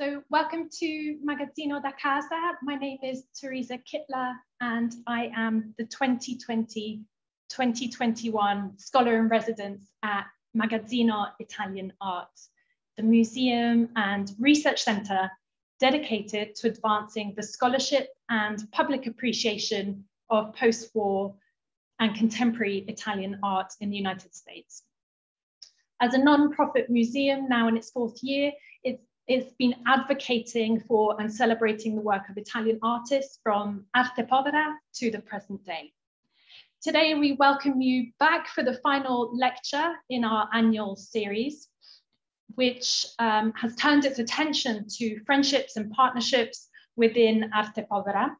So welcome to Magazzino da Casa. My name is Teresa Kittler and I am the 2020-2021 Scholar in Residence at Magazzino Italian Art, the museum and research center dedicated to advancing the scholarship and public appreciation of post-war and contemporary Italian art in the United States. As a non-profit museum now in its fourth year, it's been advocating for and celebrating the work of Italian artists from Arte Povera to the present day. Today, we welcome you back for the final lecture in our annual series, which um, has turned its attention to friendships and partnerships within Arte Povera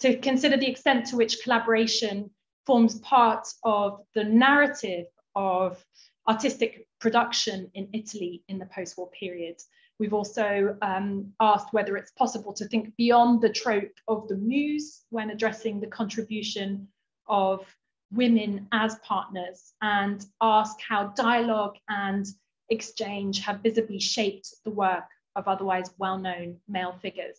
to consider the extent to which collaboration forms part of the narrative of artistic production in Italy in the post-war period We've also um, asked whether it's possible to think beyond the trope of the muse when addressing the contribution of women as partners and ask how dialogue and exchange have visibly shaped the work of otherwise well-known male figures.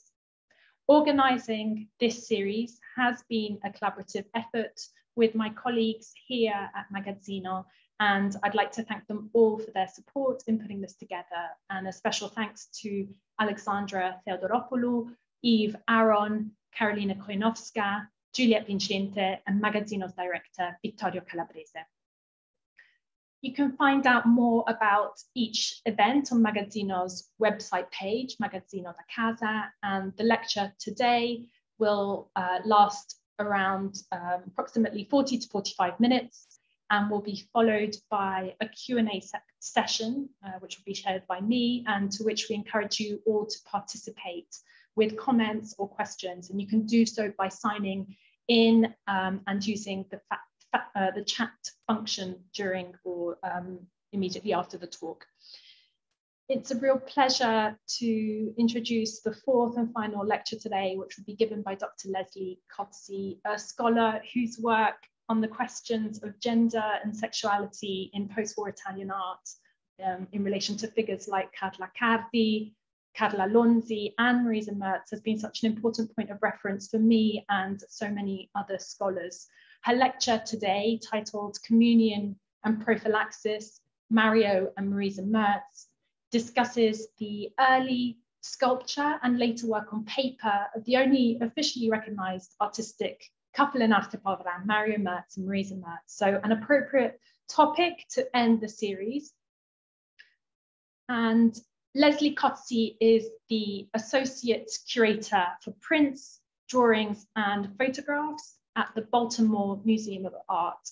Organising this series has been a collaborative effort with my colleagues here at Magazzino and I'd like to thank them all for their support in putting this together. And a special thanks to Alexandra Theodoropoulou, Eve Aron, Carolina Koinowska, Juliette Vincente, and Magazzino's director, Vittorio Calabrese. You can find out more about each event on Magazzino's website page, Magazzino da Casa, and the lecture today will uh, last around um, approximately 40 to 45 minutes and will be followed by a Q&A se session, uh, which will be shared by me and to which we encourage you all to participate with comments or questions. And you can do so by signing in um, and using the, uh, the chat function during or um, immediately after the talk. It's a real pleasure to introduce the fourth and final lecture today, which will be given by Dr. Leslie Cozzi, a scholar whose work on the questions of gender and sexuality in post-war Italian art um, in relation to figures like Carla Accardi, Carla Lonzi and Marisa Merz has been such an important point of reference for me and so many other scholars. Her lecture today titled Communion and Prophylaxis, Mario and Marisa Merz, discusses the early sculpture and later work on paper of the only officially recognized artistic couple in Arte Povera, Mario Merz and Marisa Merz. So an appropriate topic to end the series. And Leslie Cozzi is the Associate Curator for Prints, Drawings and Photographs at the Baltimore Museum of Art.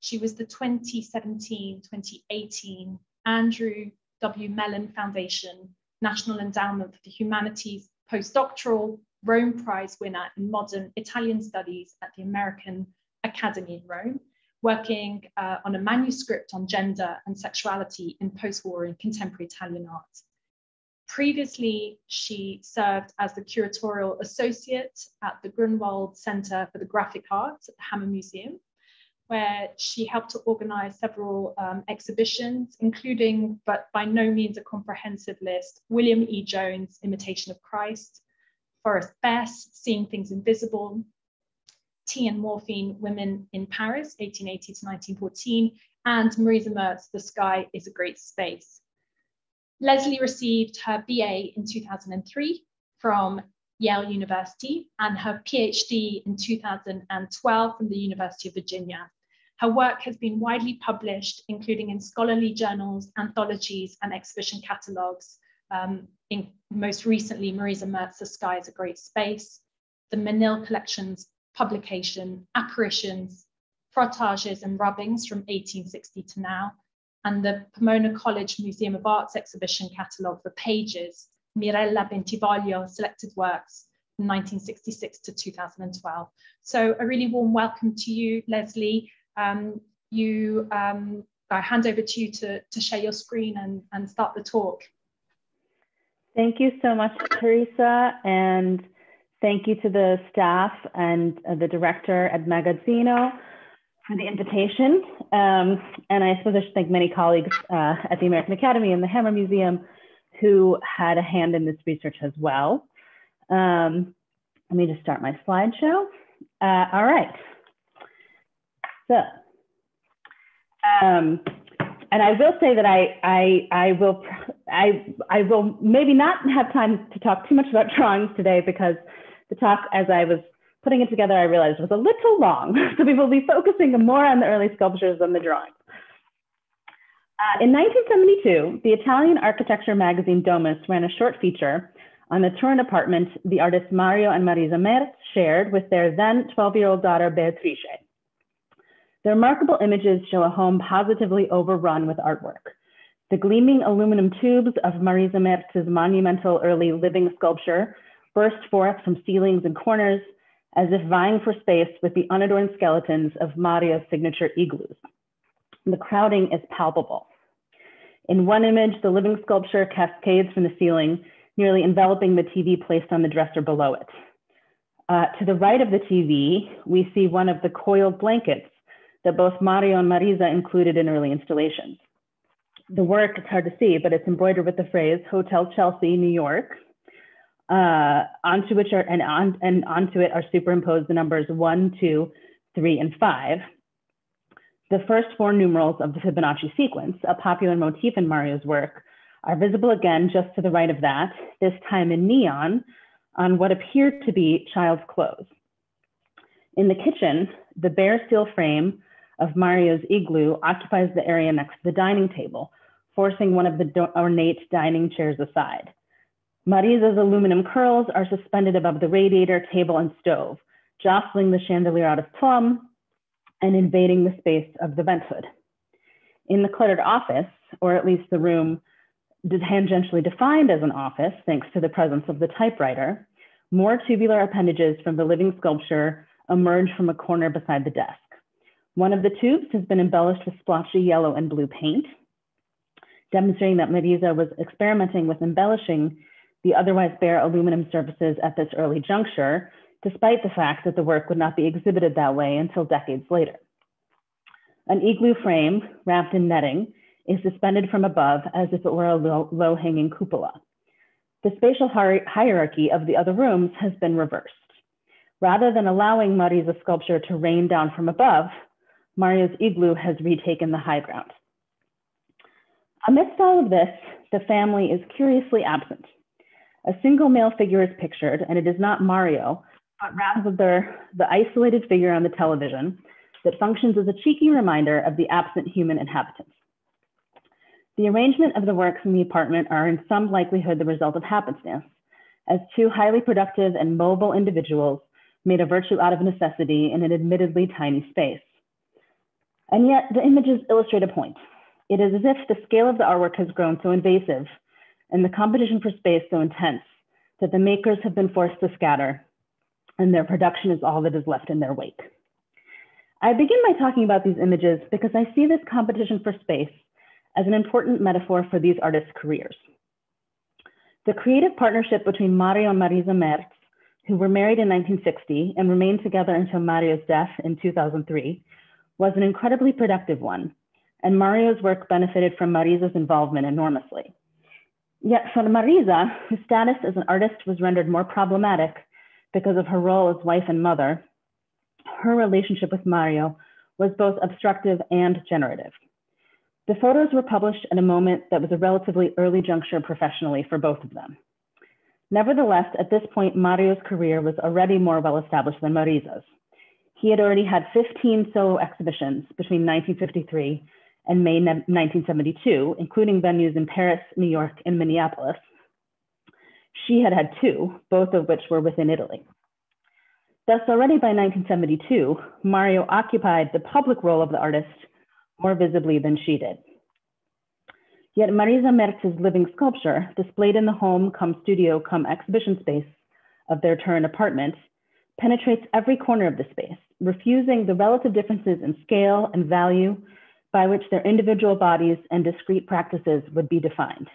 She was the 2017-2018 Andrew W. Mellon Foundation National Endowment for the Humanities postdoctoral Rome Prize winner in modern Italian studies at the American Academy in Rome, working uh, on a manuscript on gender and sexuality in post-war and contemporary Italian art. Previously, she served as the curatorial associate at the Grunwald Center for the Graphic Arts at the Hammer Museum, where she helped to organize several um, exhibitions, including, but by no means a comprehensive list, William E. Jones' Imitation of Christ, Forrest Bess, Seeing Things Invisible, Tea and Morphine, Women in Paris, 1880 to 1914, and Marisa Merz, The Sky is a Great Space. Leslie received her BA in 2003 from Yale University and her PhD in 2012 from the University of Virginia. Her work has been widely published, including in scholarly journals, anthologies, and exhibition catalogues, um, in most recently, Marisa Merz's Sky is a Great Space, the Menil Collection's publication, Apparitions, Frottages and Rubbings from 1860 to now, and the Pomona College Museum of Art's exhibition catalogue for Pages, Mirella Bentivoglio Selected Works from 1966 to 2012. So a really warm welcome to you, Leslie. Um, you, um, I hand over to you to, to share your screen and, and start the talk. Thank you so much, Teresa, and thank you to the staff and uh, the director at Magazzino for the invitation. Um, and I suppose I should thank many colleagues uh, at the American Academy and the Hammer Museum who had a hand in this research as well. Um, let me just start my slideshow. Uh, all right. So, um, and I will say that I, I, I will, I, I will maybe not have time to talk too much about drawings today because the talk, as I was putting it together, I realized was a little long. so we will be focusing more on the early sculptures than the drawings. Uh, in 1972, the Italian architecture magazine Domus ran a short feature on the Turin apartment the artists Mario and Marisa Merz shared with their then 12-year-old daughter Beatrice. The remarkable images show a home positively overrun with artwork. The gleaming aluminum tubes of Marisa Merz's monumental early living sculpture burst forth from ceilings and corners as if vying for space with the unadorned skeletons of Mario's signature igloos. The crowding is palpable. In one image, the living sculpture cascades from the ceiling, nearly enveloping the TV placed on the dresser below it. Uh, to the right of the TV, we see one of the coiled blankets that both Mario and Marisa included in early installations. The work, it's hard to see, but it's embroidered with the phrase Hotel Chelsea, New York, uh, onto which are, and, on, and onto it are superimposed the numbers one, two, three, and five. The first four numerals of the Fibonacci sequence, a popular motif in Mario's work, are visible again just to the right of that, this time in neon, on what appear to be child's clothes. In the kitchen, the bare steel frame of Mario's igloo occupies the area next to the dining table, forcing one of the ornate dining chairs aside. Marisa's aluminum curls are suspended above the radiator, table, and stove, jostling the chandelier out of plumb and invading the space of the vent hood. In the cluttered office, or at least the room tangentially defined as an office, thanks to the presence of the typewriter, more tubular appendages from the living sculpture emerge from a corner beside the desk. One of the tubes has been embellished with splotchy yellow and blue paint, demonstrating that Marisa was experimenting with embellishing the otherwise bare aluminum surfaces at this early juncture, despite the fact that the work would not be exhibited that way until decades later. An igloo frame wrapped in netting is suspended from above as if it were a low, hanging cupola. The spatial hierarchy of the other rooms has been reversed. Rather than allowing Marisa's sculpture to rain down from above, Mario's igloo has retaken the high ground. Amidst all of this, the family is curiously absent. A single male figure is pictured, and it is not Mario, but rather the, isolated figure on the television that functions as a cheeky reminder of the absent human inhabitants. The arrangement of the works in the apartment are in some likelihood the result of happenstance, as two highly productive and mobile individuals made a virtue out of necessity in an admittedly tiny space. And yet the images illustrate a point. It is as if the scale of the artwork has grown so invasive and the competition for space so intense that the makers have been forced to scatter and their production is all that is left in their wake. I begin by talking about these images because I see this competition for space as an important metaphor for these artists' careers. The creative partnership between Mario and Marisa Merz, who were married in 1960 and remained together until Mario's death in 2003, was an incredibly productive one, and Mario's work benefited from Marisa's involvement enormously. Yet for Marisa, whose status as an artist was rendered more problematic because of her role as wife and mother, her relationship with Mario was both obstructive and generative. The photos were published at a moment that was a relatively early juncture professionally for both of them. Nevertheless, at this point, Mario's career was already more well established than Marisa's. He had already had 15 solo exhibitions between 1953 and May 1972, including venues in Paris, New York, and Minneapolis. She had had two, both of which were within Italy. Thus, already by 1972, Mario occupied the public role of the artist more visibly than she did. Yet Marisa Merz's living sculpture, displayed in the home come studio come exhibition space of their Turin apartment, penetrates every corner of the space, refusing the relative differences in scale and value by which their individual bodies and discrete practices would be defined.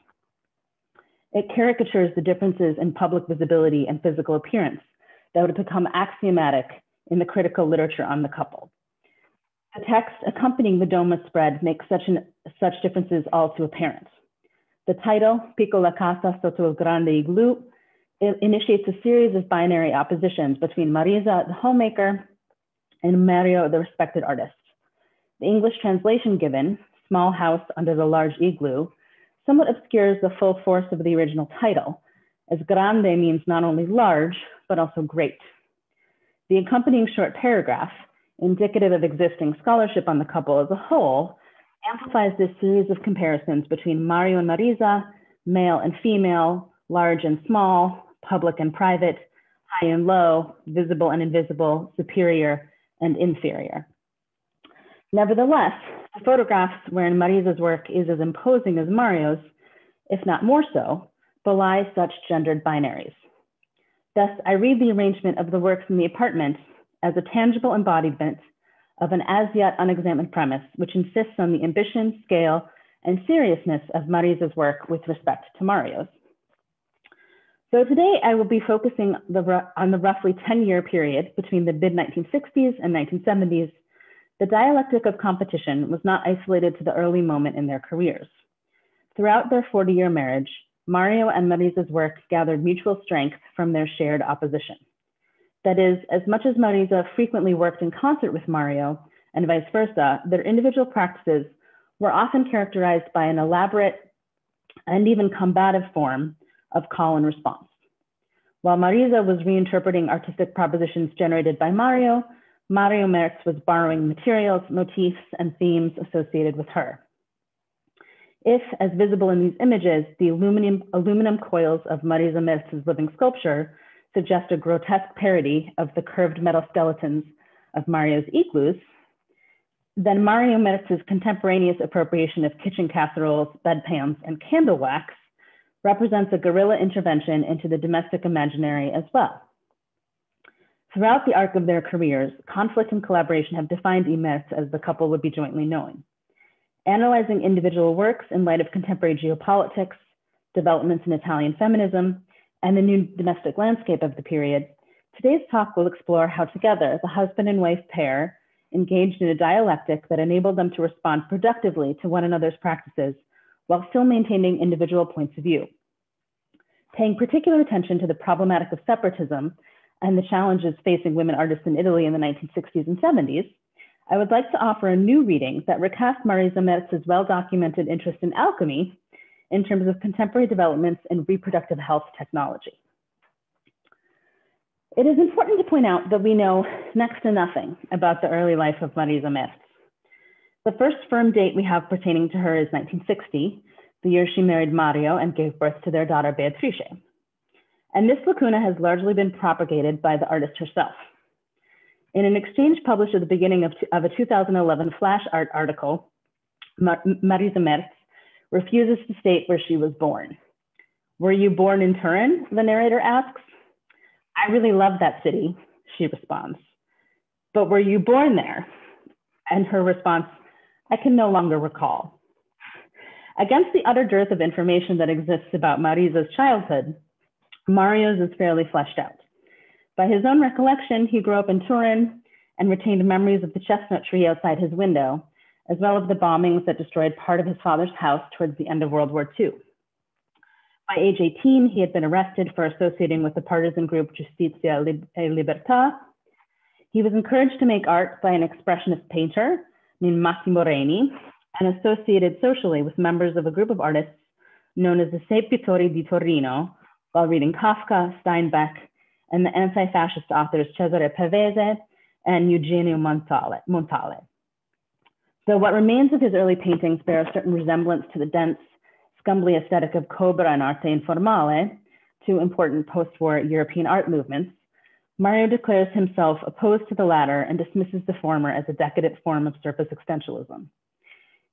It caricatures the differences in public visibility and physical appearance that would become axiomatic in the critical literature on the couple. The text accompanying the Domus spread makes such, an, such differences all too apparent. The title, Piccola Casa Sotto il Grande Igloo, initiates a series of binary oppositions between Marisa, the homemaker, and Mario, the respected artist. The English translation given, Small House Under the Large Igloo, somewhat obscures the full force of the original title, as grande means not only large, but also great. The accompanying short paragraph, indicative of existing scholarship on the couple as a whole, amplifies this series of comparisons between Mario and Marisa, male and female, large and small, public and private, high and low, visible and invisible, superior and inferior. Nevertheless, the photographs wherein Marisa's work is as imposing as Mario's, if not more so, belie such gendered binaries. Thus, I read the arrangement of the works in the apartment as a tangible embodiment of an as yet unexamined premise, which insists on the ambition, scale, and seriousness of Marisa's work with respect to Mario's. So today I will be focusing the, on the roughly 10 year period between the mid 1960s and 1970s. The dialectic of competition was not isolated to the early moment in their careers. Throughout their 40 year marriage, Mario and Marisa's work gathered mutual strength from their shared opposition. That is, as much as Marisa frequently worked in concert with Mario and vice versa, their individual practices were often characterized by an elaborate and even combative form of call and response. While Marisa was reinterpreting artistic propositions generated by Mario, Mario Merz was borrowing materials, motifs, and themes associated with her. If, as visible in these images, the aluminum, aluminum coils of Marisa Merz's living sculpture suggest a grotesque parody of the curved metal skeletons of Mario's igloos, then Mario Merz's contemporaneous appropriation of kitchen casseroles, bedpans, and candle wax represents a guerrilla intervention into the domestic imaginary as well. Throughout the arc of their careers, conflict and collaboration have defined i Merz as the couple would be jointly known. Analyzing individual works in light of contemporary geopolitics, developments in Italian feminism, and the new domestic landscape of the period, today's talk will explore how together the husband and wife pair engaged in a dialectic that enabled them to respond productively to one another's practices while still maintaining individual points of view. Paying particular attention to the problematic of separatism and the challenges facing women artists in Italy in the 1960s and 70s, I would like to offer a new reading that recasts Marisa Merz's well-documented interest in alchemy in terms of contemporary developments in reproductive health technology. It is important to point out that we know next to nothing about the early life of Marisa Merz. The first firm date we have pertaining to her is 1960, the year she married Mario and gave birth to their daughter Beatrice. And this lacuna has largely been propagated by the artist herself. In an exchange published at the beginning of, of a 2011 Flash Art article, Mar Marisa Merz refuses to state where she was born. Were you born in Turin? The narrator asks. I really love that city, she responds. But were you born there? And her response, I can no longer recall. Against the utter dearth of information that exists about Marisa's childhood, Mario's is fairly fleshed out. By his own recollection, he grew up in Turin and retained memories of the chestnut tree outside his window, as well as the bombings that destroyed part of his father's house towards the end of World War II. By age 18, he had been arrested for associating with the partisan group Giustizia e eh, Libertà. He was encouraged to make art by an expressionist painter named Massimo Reni and associated socially with members of a group of artists known as the Sei Pittori di Torino while reading Kafka, Steinbeck, and the anti-fascist authors Cesare Pavese and Eugenio Montale. Montale. So what remains of his early paintings bear a certain resemblance to the dense, scumbly aesthetic of Cobra and Arte Informale, two important post-war European art movements, Mario declares himself opposed to the latter and dismisses the former as a decadent form of surface existentialism.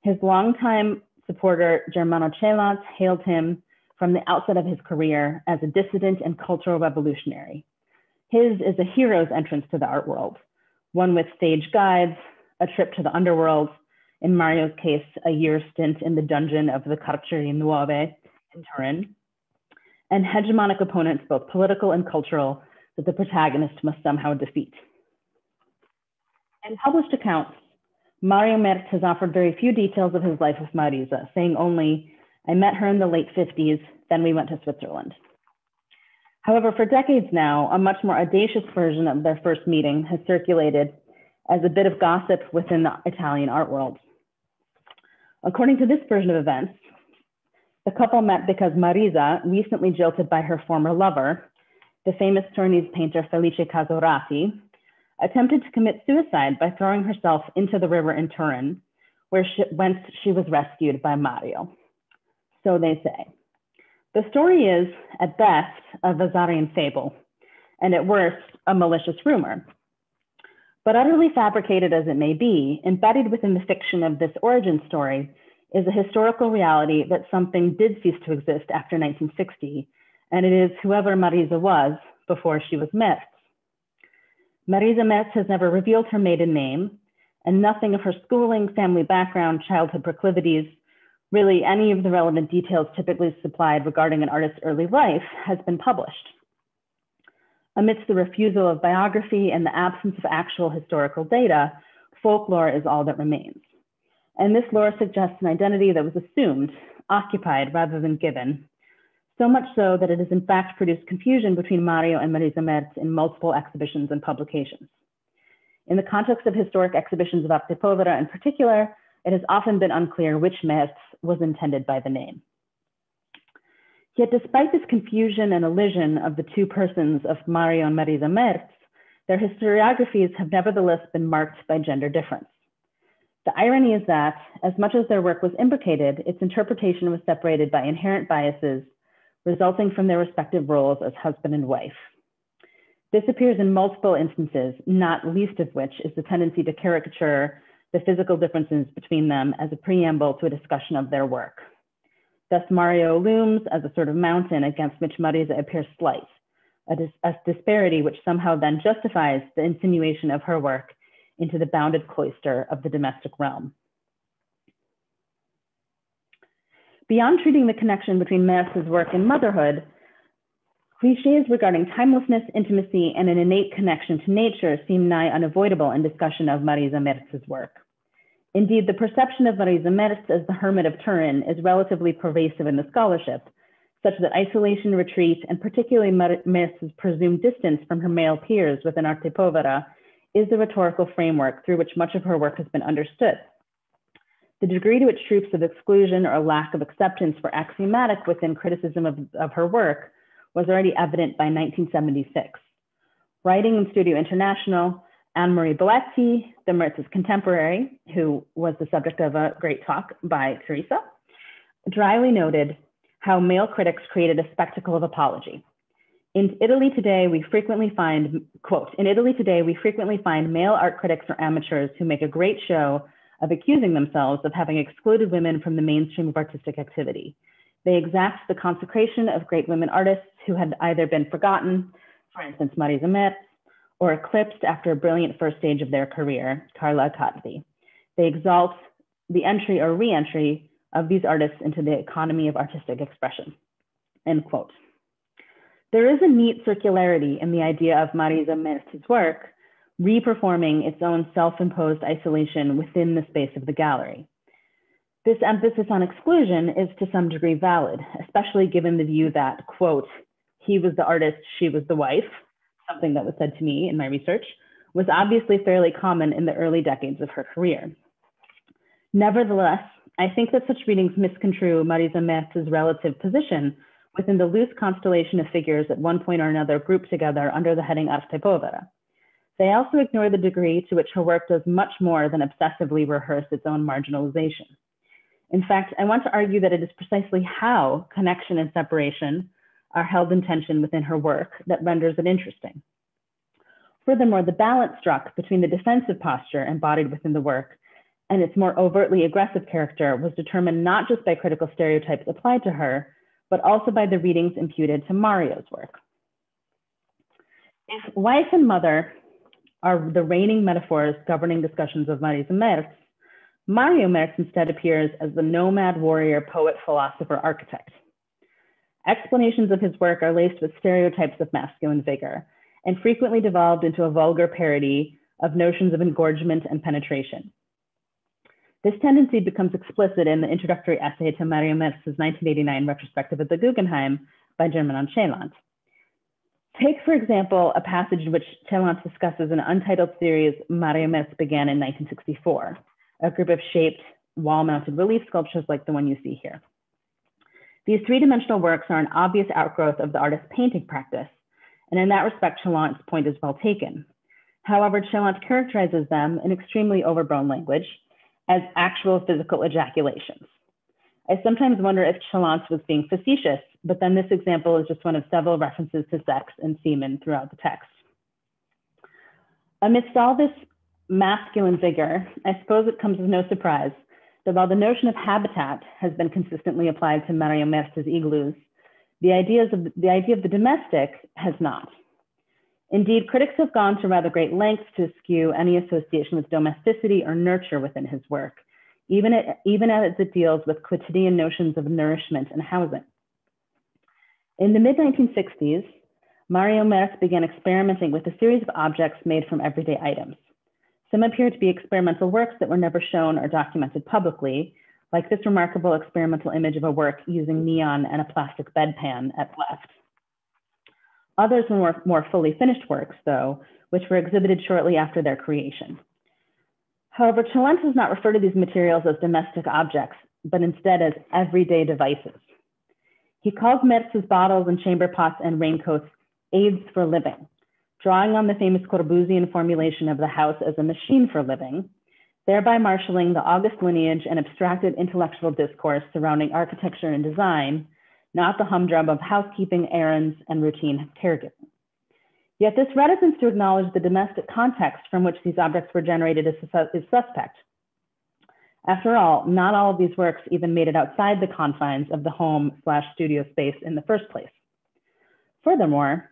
His longtime supporter, Germano Celant, hailed him from the outset of his career as a dissident and cultural revolutionary. His is a hero's entrance to the art world, one with stage guides, a trip to the underworld, in Mario's case, a year stint in the dungeon of the Carceri Nuove in Turin, and hegemonic opponents, both political and cultural, that the protagonist must somehow defeat. In published accounts, Mario Merz has offered very few details of his life with Marisa, saying only, I met her in the late 50s, then we went to Switzerland. However, for decades now, a much more audacious version of their first meeting has circulated as a bit of gossip within the Italian art world. According to this version of events, the couple met because Marisa, recently jilted by her former lover, the famous Torinese painter Felice Casorati, attempted to commit suicide by throwing herself into the river in Turin, where she, whence she was rescued by Mario. So they say. The story is, at best, a Vasarian fable, and at worst, a malicious rumor. But utterly fabricated as it may be, embedded within the fiction of this origin story is a historical reality that something did cease to exist after 1960, and it is whoever Marisa was before she was Merz. Marisa Merz has never revealed her maiden name, and nothing of her schooling, family background, childhood proclivities, really any of the relevant details typically supplied regarding an artist's early life has been published. Amidst the refusal of biography and the absence of actual historical data, folklore is all that remains. And this lore suggests an identity that was assumed, occupied rather than given, so much so that it has in fact produced confusion between Mario and Marisa Merz in multiple exhibitions and publications. In the context of historic exhibitions of Arte Povera in particular, it has often been unclear which Merz was intended by the name. Yet despite this confusion and elision of the two persons of Mario and Marisa Merz, their historiographies have nevertheless been marked by gender difference. The irony is that, as much as their work was imbricated, its interpretation was separated by inherent biases resulting from their respective roles as husband and wife. This appears in multiple instances, not least of which is the tendency to caricature the physical differences between them as a preamble to a discussion of their work. Thus, Mario looms as a sort of mountain against which Marisa appears slight, a, dis a disparity which somehow then justifies the insinuation of her work into the bounded cloister of the domestic realm. Beyond treating the connection between Merz's work and motherhood, cliches regarding timelessness, intimacy, and an innate connection to nature seem nigh unavoidable in discussion of Marisa Merz's work. Indeed, the perception of Marisa Merz as the hermit of Turin is relatively pervasive in the scholarship, such that isolation, retreat, and particularly Merz's presumed distance from her male peers within Arte Povera is the rhetorical framework through which much of her work has been understood. The degree to which troops of exclusion or lack of acceptance were axiomatic within criticism of, of her work was already evident by 1976. Writing in Studio International, Anne-Marie Boetti, the Merz's contemporary, who was the subject of a great talk by Teresa, dryly noted how male critics created a spectacle of apology. In Italy today, we frequently find, quote, in Italy today, we frequently find male art critics or amateurs who make a great show of accusing themselves of having excluded women from the mainstream of artistic activity. They exact the consecration of great women artists who had either been forgotten, for instance, Marisa Merz, or eclipsed after a brilliant first stage of their career, Carla Accardi. They exalt the entry or re-entry of these artists into the economy of artistic expression, end quote. There is a neat circularity in the idea of Marisa Merz's work, reperforming its own self-imposed isolation within the space of the gallery. This emphasis on exclusion is to some degree valid, especially given the view that, quote, he was the artist, she was the wife, something that was said to me in my research, was obviously fairly common in the early decades of her career. Nevertheless, I think that such readings misconstrue Marisa Merz's relative position within the loose constellation of figures at one point or another grouped together under the heading Arte Povera. They also ignore the degree to which her work does much more than obsessively rehearse its own marginalization. In fact, I want to argue that it is precisely how connection and separation are held in tension within her work that renders it interesting. Furthermore, the balance struck between the defensive posture embodied within the work and its more overtly aggressive character was determined not just by critical stereotypes applied to her, but also by the readings imputed to Mario's work. If wife and mother are the reigning metaphors governing discussions of Marisa Merz, Mario Merz instead appears as the nomad warrior, poet, philosopher, architect. Explanations of his work are laced with stereotypes of masculine vigor and frequently devolved into a vulgar parody of notions of engorgement and penetration. This tendency becomes explicit in the introductory essay to Mario Merz's 1989 retrospective at the Guggenheim by Germano Celant. Take, for example, a passage in which Celant discusses an untitled series Mario Merz began in 1964, a group of shaped wall-mounted relief sculptures like the one you see here. These three-dimensional works are an obvious outgrowth of the artist's painting practice, and in that respect, Celant's point is well taken. However, Celant characterizes them in extremely overblown language as actual physical ejaculations. I sometimes wonder if Celant was being facetious, but then this example is just one of several references to sex and semen throughout the text. Amidst all this masculine vigor, I suppose it comes as no surprise that while the notion of habitat has been consistently applied to Mario Merz's igloos, the, ideas of, the idea of the domestic has not. Indeed, critics have gone to rather great lengths to eschew any association with domesticity or nurture within his work, even, it, even as it deals with quotidian notions of nourishment and housing. In the mid 1960s, Mario Merz began experimenting with a series of objects made from everyday items. Some appear to be experimental works that were never shown or documented publicly, like this remarkable experimental image of a work using neon and a plastic bedpan at left. Others were more, fully finished works, though, which were exhibited shortly after their creation. However, Celant does not refer to these materials as domestic objects, but instead as everyday devices. He calls Merz's bottles and chamber pots and raincoats aids for living, drawing on the famous Corbusian formulation of the house as a machine for living, thereby marshaling the august lineage and abstracted intellectual discourse surrounding architecture and design, not the humdrum of housekeeping, errands, and routine caregiving. Yet this reticence to acknowledge the domestic context from which these objects were generated is suspect. After all, not all of these works even made it outside the confines of the home slash studio space in the first place. Furthermore,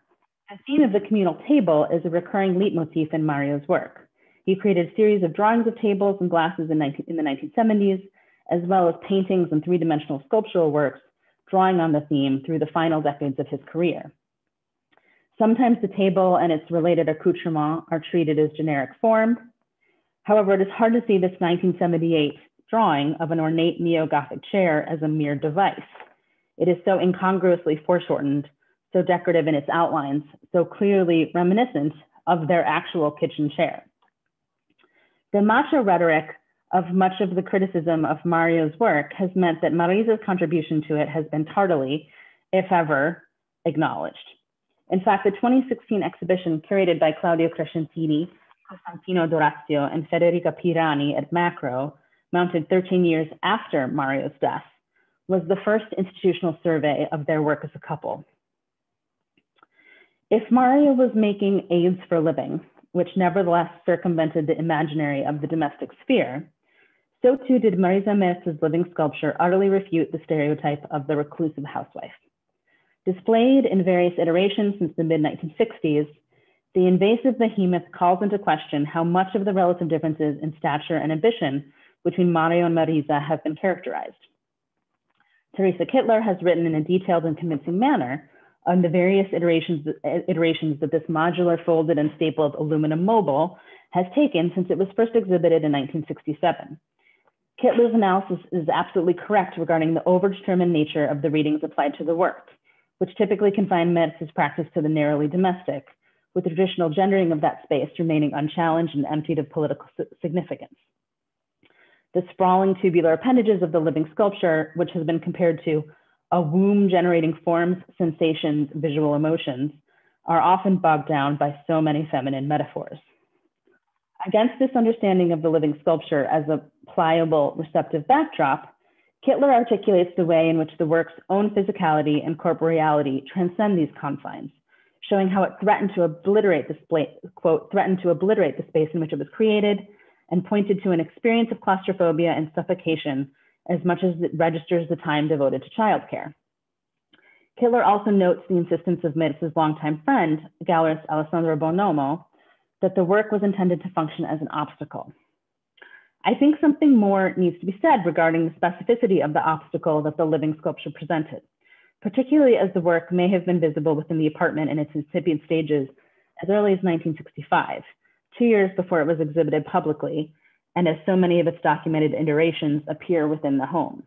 the theme of the communal table is a recurring leitmotif in Mario's work. He created a series of drawings of tables and glasses in, 19, in the 1970s, as well as paintings and three-dimensional sculptural works, drawing on the theme through the final decades of his career. Sometimes the table and its related accoutrements are treated as generic form. However, it is hard to see this 1978 drawing of an ornate neo-Gothic chair as a mere device. It is so incongruously foreshortened so decorative in its outlines, so clearly reminiscent of their actual kitchen chair. The macho rhetoric of much of the criticism of Mario's work has meant that Marisa's contribution to it has been tardily, if ever, acknowledged. In fact, the 2016 exhibition curated by Claudio Crescentini, Costantino D'Orazio, and Federica Pirani at Macro, mounted 13 years after Mario's death, was the first institutional survey of their work as a couple. If Mario was making aids for living, which nevertheless circumvented the imaginary of the domestic sphere, so too did Marisa Merz's living sculpture utterly refute the stereotype of the reclusive housewife. Displayed in various iterations since the mid-1960s, the invasive behemoth calls into question how much of the relative differences in stature and ambition between Mario and Marisa have been characterized. Teresa Kittler has written in a detailed and convincing manner on the various iterations, iterations that this modular folded and stapled aluminum mobile has taken since it was first exhibited in 1967. Kittler's analysis is absolutely correct regarding the overdetermined nature of the readings applied to the work, which typically confine Merz's practice to the narrowly domestic, with the traditional gendering of that space remaining unchallenged and emptied of political significance. The sprawling tubular appendages of the living sculpture, which has been compared to a womb generating forms, sensations, visual emotions are often bogged down by so many feminine metaphors. Against this understanding of the living sculpture as a pliable, receptive backdrop, Kittler articulates the way in which the work's own physicality and corporeality transcend these confines, showing how it threatened to obliterate the quote, threatened to obliterate the space in which it was created and pointed to an experience of claustrophobia and suffocation as much as it registers the time devoted to childcare. Kittler also notes the insistence of Merz's longtime friend, gallerist Alessandro Bonomo, that the work was intended to function as an obstacle. I think something more needs to be said regarding the specificity of the obstacle that the living sculpture presented, particularly as the work may have been visible within the apartment in its incipient stages as early as 1965, two years before it was exhibited publicly, and as so many of its documented iterations appear within the home.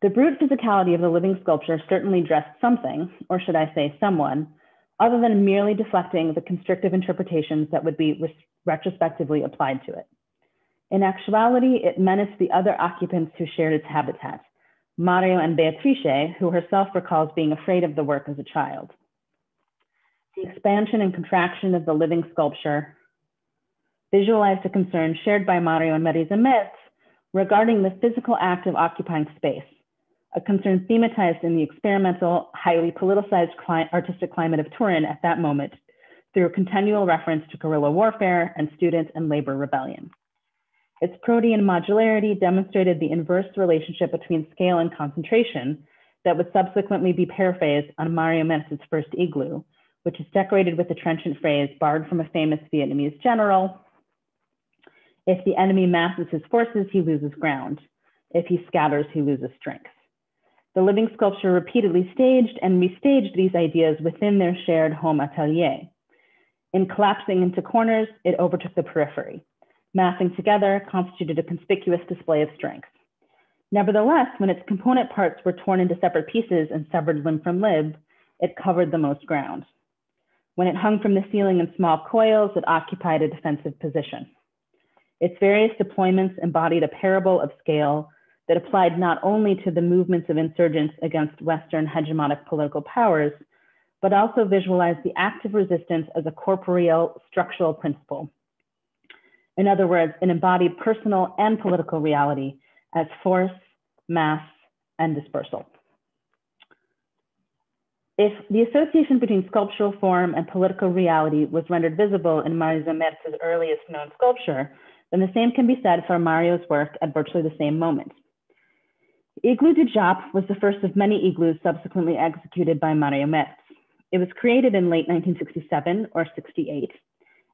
The brute physicality of the living sculpture certainly dressed something, or should I say someone, other than merely deflecting the constrictive interpretations that would be retrospectively applied to it. In actuality, it menaced the other occupants who shared its habitat, Mario and Beatrice, who herself recalls being afraid of the work as a child. The expansion and contraction of the living sculpture visualized a concern shared by Mario and Marisa Merz regarding the physical act of occupying space, a concern thematized in the experimental, highly politicized artistic climate of Turin at that moment through continual reference to guerrilla warfare and student and labor rebellion. Its protean modularity demonstrated the inverse relationship between scale and concentration that would subsequently be paraphrased on Mario Merz's first igloo, which is decorated with the trenchant phrase borrowed from a famous Vietnamese general, if the enemy masses his forces, he loses ground. If he scatters, he loses strength. The living sculpture repeatedly staged and restaged these ideas within their shared home atelier. In collapsing into corners, it overtook the periphery. Massing together constituted a conspicuous display of strength. Nevertheless, when its component parts were torn into separate pieces and severed limb from limb, it covered the most ground. When it hung from the ceiling in small coils, it occupied a defensive position. Its various deployments embodied a parable of scale that applied not only to the movements of insurgents against Western hegemonic political powers, but also visualized the active resistance as a corporeal structural principle. In other words, an embodied personal and political reality as force, mass, and dispersal. If the association between sculptural form and political reality was rendered visible in Marisa Merz's earliest known sculpture, then the same can be said for Mario's work at virtually the same moment. Igloo di Giap was the first of many igloos subsequently executed by Mario Merz. It was created in late 1967 or 68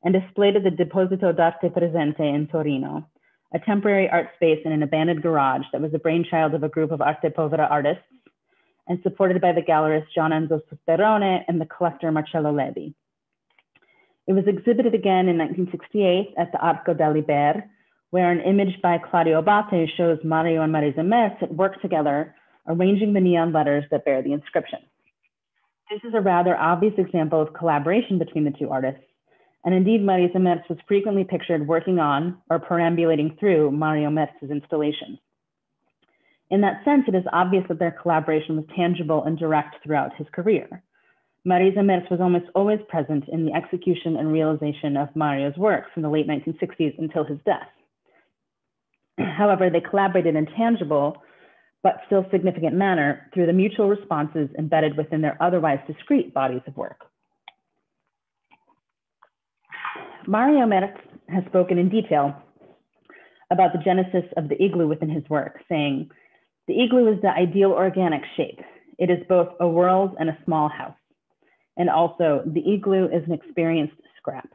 and displayed at the Deposito d'Arte Presente in Torino, a temporary art space in an abandoned garage that was the brainchild of a group of arte povera artists and supported by the gallerist Gian Enzo Sperone and the collector Marcello Levi. It was exhibited again in 1968 at the Arco d'Alibert, where an image by Claudio Abate shows Mario and Marisa Merz at work together, arranging the neon letters that bear the inscription. This is a rather obvious example of collaboration between the two artists, and indeed Marisa Merz was frequently pictured working on or perambulating through Mario Merz's installations. In that sense, it is obvious that their collaboration was tangible and direct throughout his career. Marisa Merz was almost always present in the execution and realization of Mario's work from the late 1960s until his death. However, they collaborated in tangible, but still significant manner through the mutual responses embedded within their otherwise discrete bodies of work. Mario Merz has spoken in detail about the genesis of the igloo within his work, saying, the igloo is the ideal organic shape. It is both a world and a small house. And also, the igloo is an experienced scrap.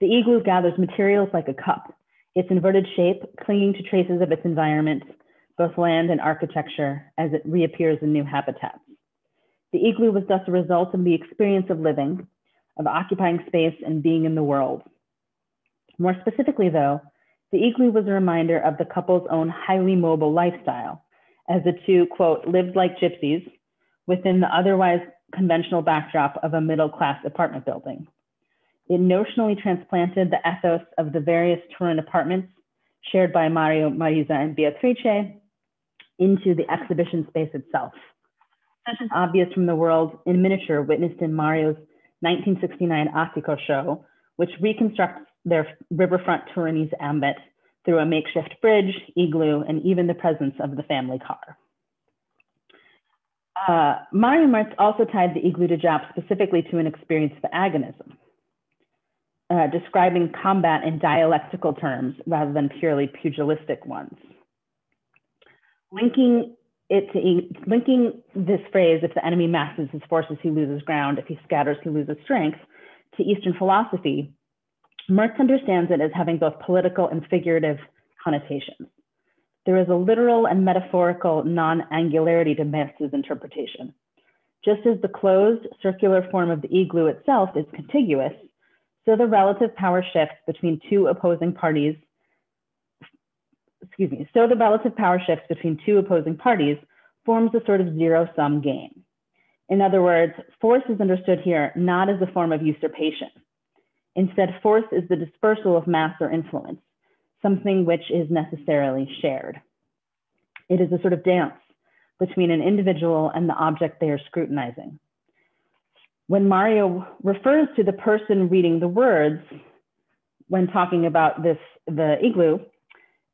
The igloo gathers materials like a cup, its inverted shape clinging to traces of its environment, both land and architecture, as it reappears in new habitats. The igloo was thus a result of the experience of living, of occupying space and being in the world. More specifically, though, the igloo was a reminder of the couple's own highly mobile lifestyle, as the two, quote, lived like gypsies within the otherwise conventional backdrop of a middle class apartment building. It notionally transplanted the ethos of the various Turin apartments shared by Mario, Marisa, and Beatrice into the exhibition space itself. Such is obvious from the world in miniature witnessed in Mario's 1969 Attico show, which reconstructs their riverfront Turinese ambit through a makeshift bridge, igloo, and even the presence of the family car. Uh, Mario Merz also tied the igloo to Giap specifically to an experience of agonism, uh, describing combat in dialectical terms rather than purely pugilistic ones. Linking it to linking this phrase, if the enemy masses his forces, he loses ground. If he scatters, he loses strength, to Eastern philosophy, Merz understands it as having both political and figurative connotations. There is a literal and metaphorical non-angularity to Merz's interpretation. Just as the closed circular form of the igloo itself is contiguous, so the relative power shifts between two opposing parties, excuse me, so the relative power shifts between two opposing parties forms a sort of zero sum game. In other words, force is understood here not as a form of usurpation. Instead, force is the dispersal of mass or influence, something which is necessarily shared. It is a sort of dance between an individual and the object they are scrutinizing. When Mario refers to the person reading the words when talking about this, the igloo,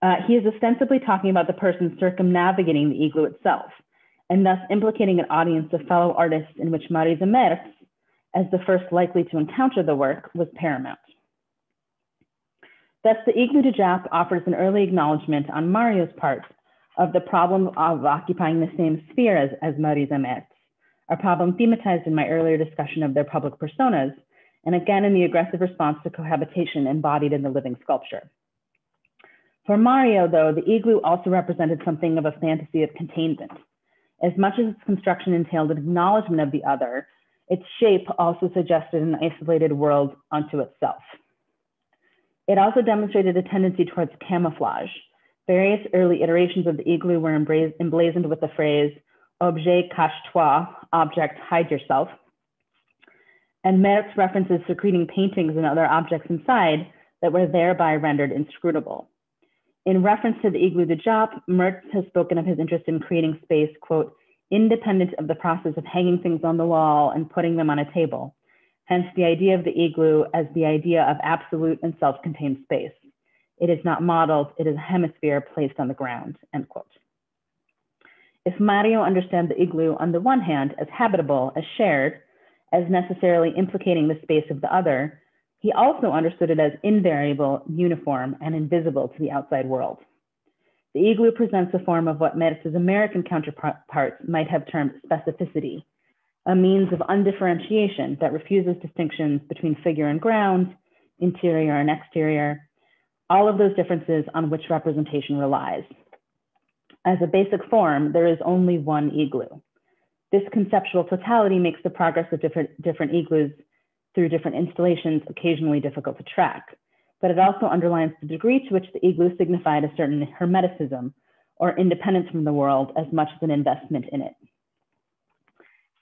uh, he is ostensibly talking about the person circumnavigating the igloo itself, and thus implicating an audience of fellow artists in which Marisa Merz, as the first likely to encounter the work, was paramount. Thus, the Igloo di Giap offers an early acknowledgement on Mario's part of the problem of occupying the same sphere as, as Marisa Merz, a problem thematized in my earlier discussion of their public personas, and again in the aggressive response to cohabitation embodied in the living sculpture. For Mario, though, the igloo also represented something of a fantasy of containment. As much as its construction entailed an acknowledgement of the other, its shape also suggested an isolated world unto itself. It also demonstrated a tendency towards camouflage. Various early iterations of the igloo were emblazoned with the phrase, objet cache-toi, object hide yourself. And Merz references secreting paintings and other objects inside that were thereby rendered inscrutable. In reference to the Igloo di Giap, Merz has spoken of his interest in creating space, quote, independent of the process of hanging things on the wall and putting them on a table. Hence the idea of the igloo as the idea of absolute and self-contained space. It is not modeled, it is a hemisphere placed on the ground, end quote. If Mario understands the igloo on the one hand as habitable, as shared, as necessarily implicating the space of the other, he also understood it as invariable, uniform, and invisible to the outside world. The igloo presents a form of what Merz's American counterparts might have termed specificity, a means of undifferentiation that refuses distinctions between figure and ground, interior and exterior, all of those differences on which representation relies. As a basic form, there is only one igloo. This conceptual totality makes the progress of different, different igloos through different installations occasionally difficult to track, but it also underlines the degree to which the igloo signified a certain hermeticism or independence from the world as much as an investment in it.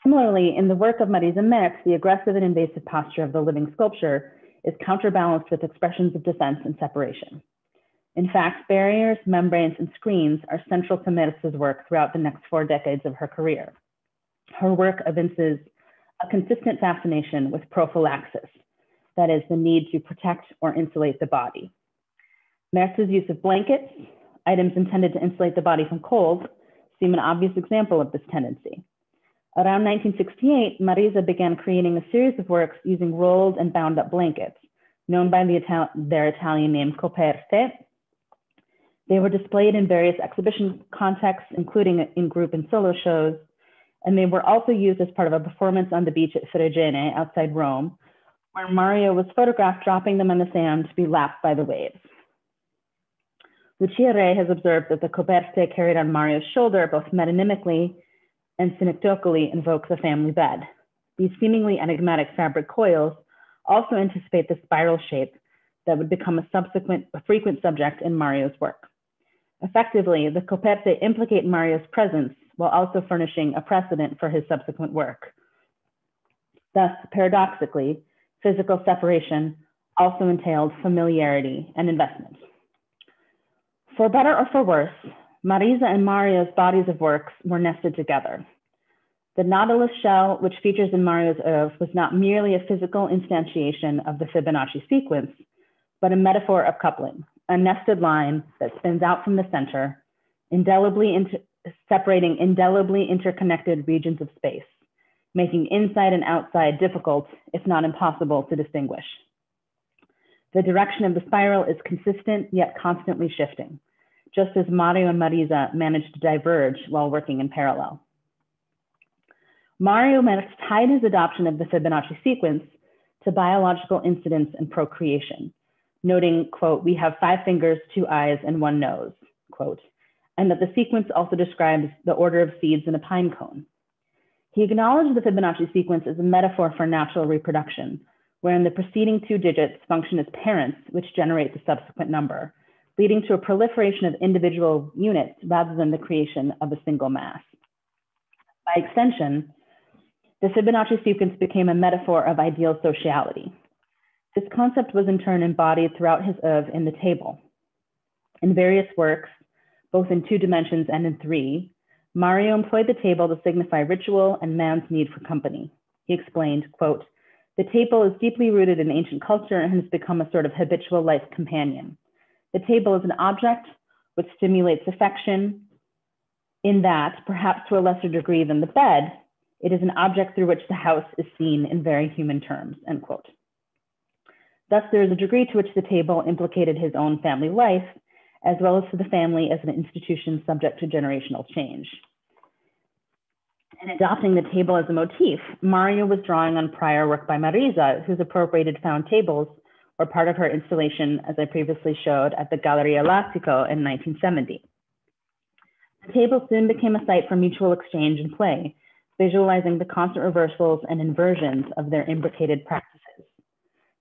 Similarly, in the work of Marisa Merz, the aggressive and invasive posture of the living sculpture is counterbalanced with expressions of defense and separation. In fact, barriers, membranes, and screens are central to Merz's work throughout the next four decades of her career. Her work evinces a consistent fascination with prophylaxis, that is, the need to protect or insulate the body. Merz's use of blankets, items intended to insulate the body from cold, seem an obvious example of this tendency. Around 1968, Marisa began creating a series of works using rolled and bound up blankets, known by the Ital their Italian name coperte. They were displayed in various exhibition contexts, including in group and solo shows, and they were also used as part of a performance on the beach at Fregene outside Rome, where Mario was photographed dropping them on the sand to be lapped by the waves. Lucia Re has observed that the coperte carried on Mario's shoulder both metonymically and synecdochally invokes a family bed. These seemingly enigmatic fabric coils also anticipate the spiral shape that would become a subsequent, a frequent subject in Mario's work. Effectively, the coperte implicate Mario's presence while also furnishing a precedent for his subsequent work. Thus, paradoxically, physical separation also entailed familiarity and investment. For better or for worse, Marisa and Mario's bodies of works were nested together. The nautilus shell, which features in Mario's oeuvre, was not merely a physical instantiation of the Fibonacci sequence, but a metaphor of coupling, a nested line that spins out from the center, indelibly into, separating indelibly interconnected regions of space, making inside and outside difficult, if not impossible, to distinguish. The direction of the spiral is consistent yet constantly shifting, just as Mario and Marisa managed to diverge while working in parallel. Mario Merz tied his adoption of the Fibonacci sequence to biological incidence and procreation, noting, quote, we have five fingers, two eyes, and one nose, quote, and that the sequence also describes the order of seeds in a pine cone. He acknowledged the Fibonacci sequence as a metaphor for natural reproduction, wherein the preceding two digits function as parents, which generate the subsequent number, leading to a proliferation of individual units rather than the creation of a single mass. By extension, the Fibonacci sequence became a metaphor of ideal sociality. This concept was in turn embodied throughout his oeuvre in the table. In various works, both in two dimensions and in three, Mario employed the table to signify ritual and man's need for company. He explained, quote, the table is deeply rooted in ancient culture and has become a sort of habitual life companion. The table is an object which stimulates affection in that, perhaps to a lesser degree than the bed, it is an object through which the house is seen in very human terms, end quote. Thus, there is a degree to which the table implicated his own family life, as well as to the family as an institution subject to generational change. In adopting the table as a motif, Mario was drawing on prior work by Marisa, whose appropriated found tables were part of her installation, as I previously showed, at the Galleria L'Attico in 1970. The table soon became a site for mutual exchange and play, visualizing the constant reversals and inversions of their imbricated practices.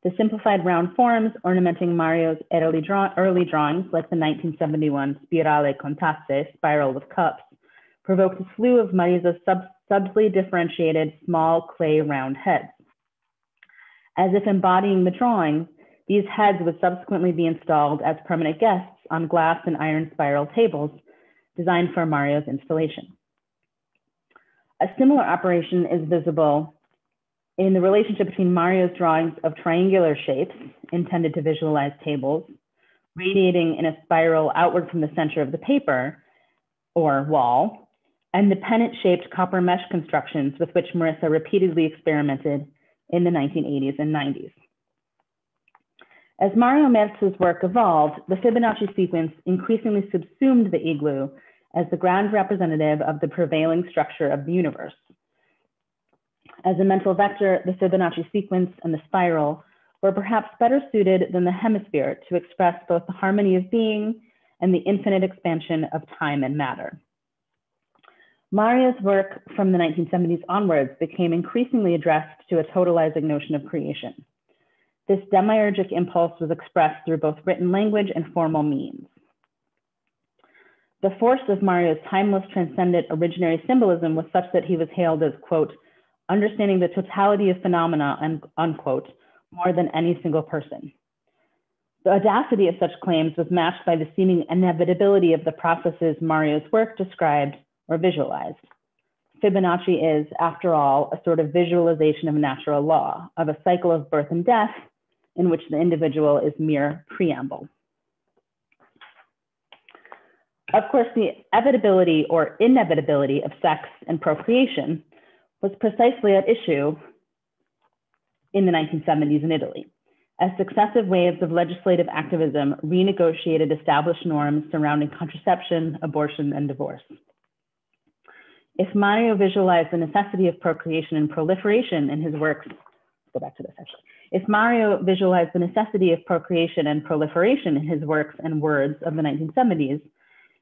The simplified round forms ornamenting Mario's early, draw early drawings, like the 1971 Spirale con tasse, spiral with cups, provoked a slew of Marisa's sub subtly differentiated small clay round heads. As if embodying the drawings, these heads would subsequently be installed as permanent guests on glass and iron spiral tables designed for Mario's installation. A similar operation is visible in the relationship between Mario's drawings of triangular shapes intended to visualize tables, radiating in a spiral outward from the center of the paper or wall, and the pennant-shaped copper mesh constructions with which Marisa repeatedly experimented in the 1980s and 90s. As Mario Merz's work evolved, the Fibonacci sequence increasingly subsumed the igloo as the grand representative of the prevailing structure of the universe. As a mental vector, the Fibonacci sequence and the spiral were perhaps better suited than the hemisphere to express both the harmony of being and the infinite expansion of time and matter. Mario's work from the 1970s onwards became increasingly addressed to a totalizing notion of creation. This demiurgic impulse was expressed through both written language and formal means. The force of Mario's timeless, transcendent, originary symbolism was such that he was hailed as, quote, understanding the totality of phenomena, and unquote, more than any single person. The audacity of such claims was matched by the seeming inevitability of the processes Mario's work described or visualized. Fibonacci is, after all, a sort of visualization of natural law, of a cycle of birth and death in which the individual is mere preamble. Of course, the evitability or inevitability of sex and procreation was precisely at issue in the 1970s in Italy, as successive waves of legislative activism renegotiated established norms surrounding contraception, abortion, and divorce. If Mario visualized the necessity of procreation and proliferation in his works, go back to this actually. If Mario visualized the necessity of procreation and proliferation in his works and words of the 1970s,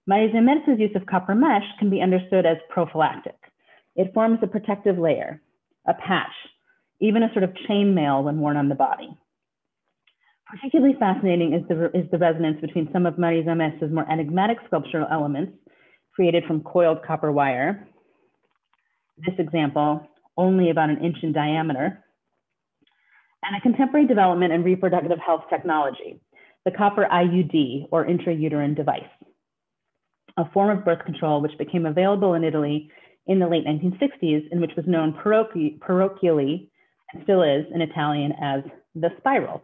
Marisa Merz's use of copper mesh can be understood as prophylactic. It forms a protective layer, a patch, even a sort of chainmail when worn on the body. Particularly fascinating is the, is the resonance between some of Marisa Merz's more enigmatic sculptural elements created from coiled copper wire. This example, only about an inch in diameter, and a contemporary development in reproductive health technology, the copper IUD or intrauterine device, a form of birth control which became available in Italy in the late 1960s and which was known parochially and still is in Italian as the spiral.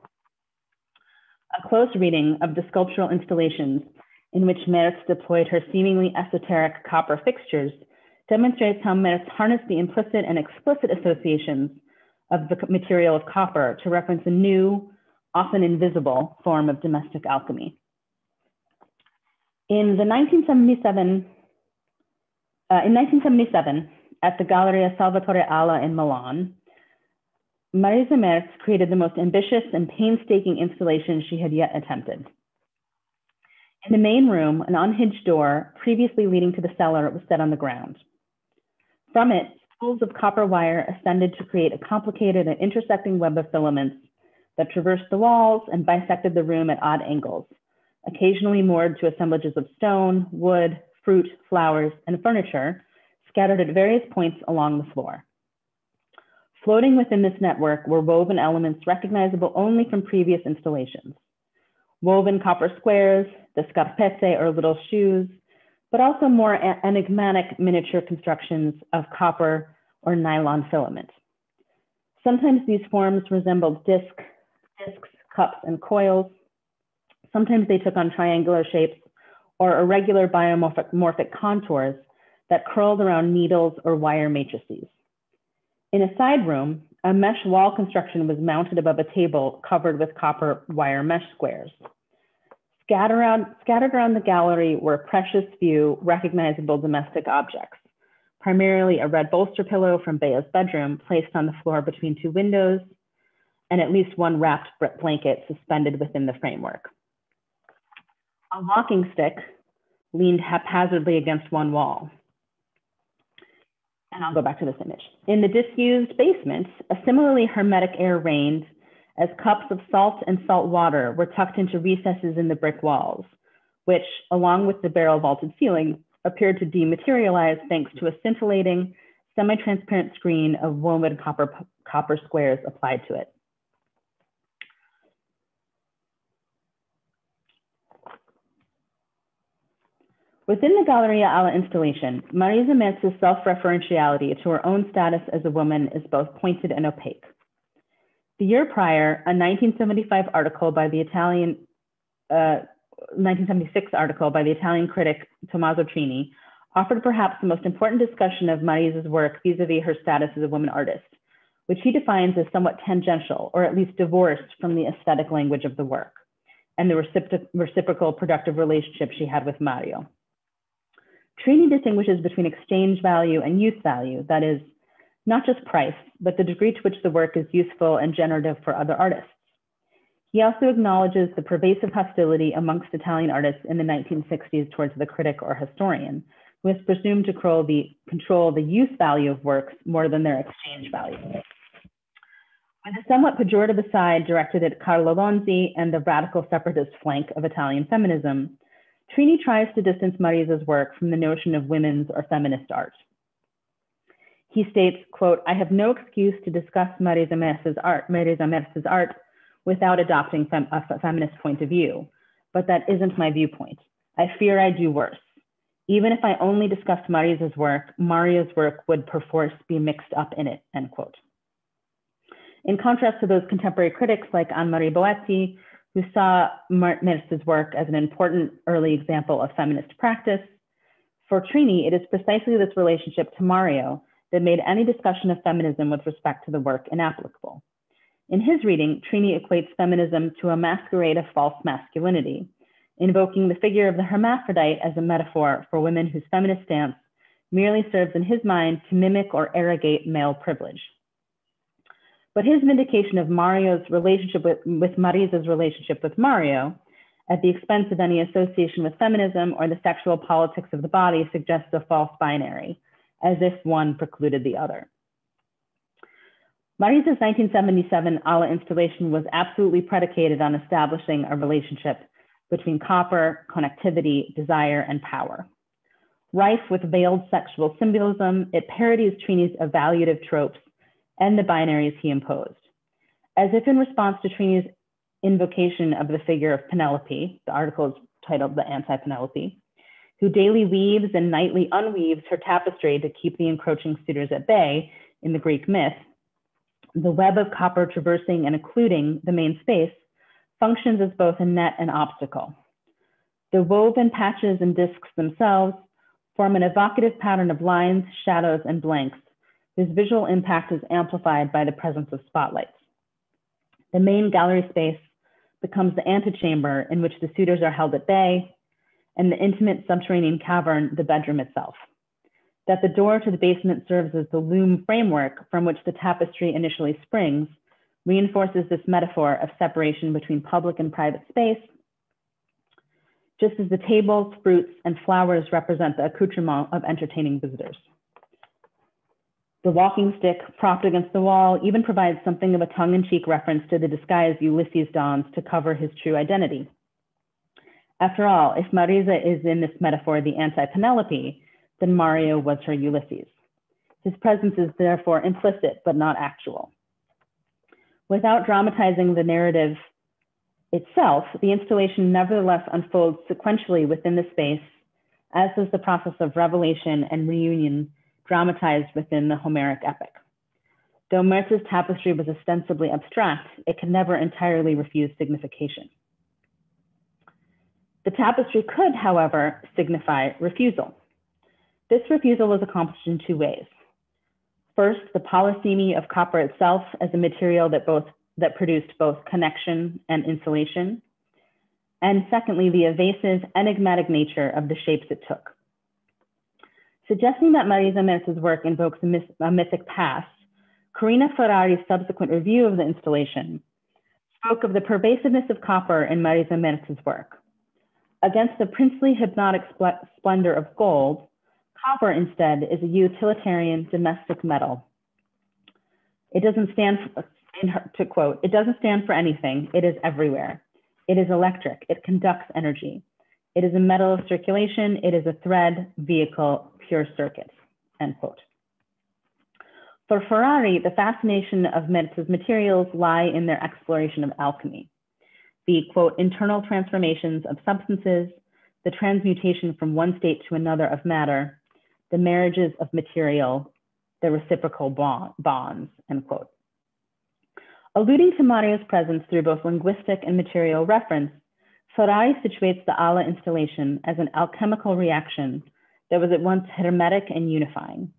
A close reading of the sculptural installations in which Merz deployed her seemingly esoteric copper fixtures demonstrates how Merz harnessed the implicit and explicit associations of the material of copper to reference a new, often invisible form of domestic alchemy. In the 1977, uh, in 1977, at the Galleria Salvatore Ala in Milan, Marisa Merz created the most ambitious and painstaking installation she had yet attempted. In the main room, an unhinged door previously leading to the cellar was set on the ground. From it, spools of copper wire ascended to create a complicated and intersecting web of filaments that traversed the walls and bisected the room at odd angles, occasionally moored to assemblages of stone, wood, fruit, flowers, and furniture scattered at various points along the floor. Floating within this network were woven elements recognizable only from previous installations. Woven copper squares, the scarpette or little shoes, but also more enigmatic miniature constructions of copper or nylon filament. Sometimes these forms resembled disc, discs, cups, and coils. Sometimes they took on triangular shapes or irregular biomorphic contours that curled around needles or wire matrices. In a side room, a mesh wall construction was mounted above a table covered with copper wire mesh squares. Scattered around, scattered around the gallery were precious few recognizable domestic objects, primarily a red bolster pillow from Bea's bedroom placed on the floor between two windows, and at least one wrapped blanket suspended within the framework. A walking stick leaned haphazardly against one wall and I'll go back to this image. In the disused basement, a similarly hermetic air reigned as cups of salt and salt water were tucked into recesses in the brick walls, which, along with the barrel vaulted ceiling, appeared to dematerialize thanks to a scintillating, semi-transparent screen of woven copper, copper squares applied to it. Within the Galleria Ala installation, Marisa Merz's self-referentiality to her own status as a woman is both pointed and opaque. The year prior, a 1975 article by the Italian, uh, 1976 article by the Italian critic Tommaso Trini offered perhaps the most important discussion of Marisa's work vis-a-vis -vis her status as a woman artist, which he defines as somewhat tangential or at least divorced from the aesthetic language of the work and the reciprocal productive relationship she had with Mario. Trini distinguishes between exchange value and use value, that is, not just price, but the degree to which the work is useful and generative for other artists. He also acknowledges the pervasive hostility amongst Italian artists in the 1960s towards the critic or historian, who is presumed to control the, control the use value of works more than their exchange value. With a somewhat pejorative aside directed at Carla Lonzi and the radical separatist flank of Italian feminism, Trini tries to distance Marisa's work from the notion of women's or feminist art. He states, quote, I have no excuse to discuss Marisa Merz's art, Marisa Merz's art without adopting fem a feminist point of view, but that isn't my viewpoint. I fear I do worse. Even if I only discussed Marisa's work, Mario's work would perforce be mixed up in it, end quote. In contrast to those contemporary critics like Anne-Marie Boetti, who saw Merz's work as an important early example of feminist practice. For Trini, it is precisely this relationship to Mario that made any discussion of feminism with respect to the work inapplicable. In his reading, Trini equates feminism to a masquerade of false masculinity, invoking the figure of the hermaphrodite as a metaphor for women whose feminist stance merely serves in his mind to mimic or arrogate male privilege. But his vindication of Mario's relationship with, with Marisa's relationship with Mario at the expense of any association with feminism or the sexual politics of the body suggests a false binary, as if one precluded the other. Marisa's 1977 Ala installation was absolutely predicated on establishing a relationship between copper, connectivity, desire, and power. Rife with veiled sexual symbolism, it parodies Trini's evaluative tropes and the binaries he imposed. As if in response to Trini's invocation of the figure of Penelope, the article is titled The Anti-Penelope, who daily weaves and nightly unweaves her tapestry to keep the encroaching suitors at bay in the Greek myth, the web of copper traversing and occluding the main space functions as both a net and obstacle. The woven patches and discs themselves form an evocative pattern of lines, shadows, and blanks whose visual impact is amplified by the presence of spotlights. The main gallery space becomes the antechamber in which the suitors are held at bay, and the intimate subterranean cavern, the bedroom itself. That the door to the basement serves as the loom framework from which the tapestry initially springs reinforces this metaphor of separation between public and private space, just as the tables, fruits, and flowers represent the accoutrement of entertaining visitors. The walking stick, propped against the wall, even provides something of a tongue in cheek reference to the disguise Ulysses dons to cover his true identity. After all, if Marisa is in this metaphor the anti Penelope, then Mario was her Ulysses. His presence is therefore implicit but not actual. Without dramatizing the narrative itself, the installation nevertheless unfolds sequentially within the space, as does the process of revelation and reunion dramatized within the Homeric epic. Though Merz's tapestry was ostensibly abstract, it could never entirely refuse signification. The tapestry could, however, signify refusal. This refusal was accomplished in two ways. First, the polysemy of copper itself as a material that both that produced both connection and insulation. And secondly, the evasive, enigmatic nature of the shapes it took. Suggesting that Marisa Merz's work invokes a, myth a mythic past, Corinna Ferrari's subsequent review of the installation spoke of the pervasiveness of copper in Marisa Merz's work. Against the princely hypnotic splendor of gold, copper instead is a utilitarian domestic metal. It doesn't stand, for, her, to quote, it doesn't stand for anything, it is everywhere. It is electric, it conducts energy. It is a metal of circulation, it is a thread, vehicle, pure circuit, end quote. For Ferrari, the fascination of Merz's materials lie in their exploration of alchemy. The quote, internal transformations of substances, the transmutation from one state to another of matter, the marriages of material, the reciprocal bond, bonds, end quote. Alluding to Mario's presence through both linguistic and material reference, Ferrari situates the Ala installation as an alchemical reaction that was at once hermetic and unifying.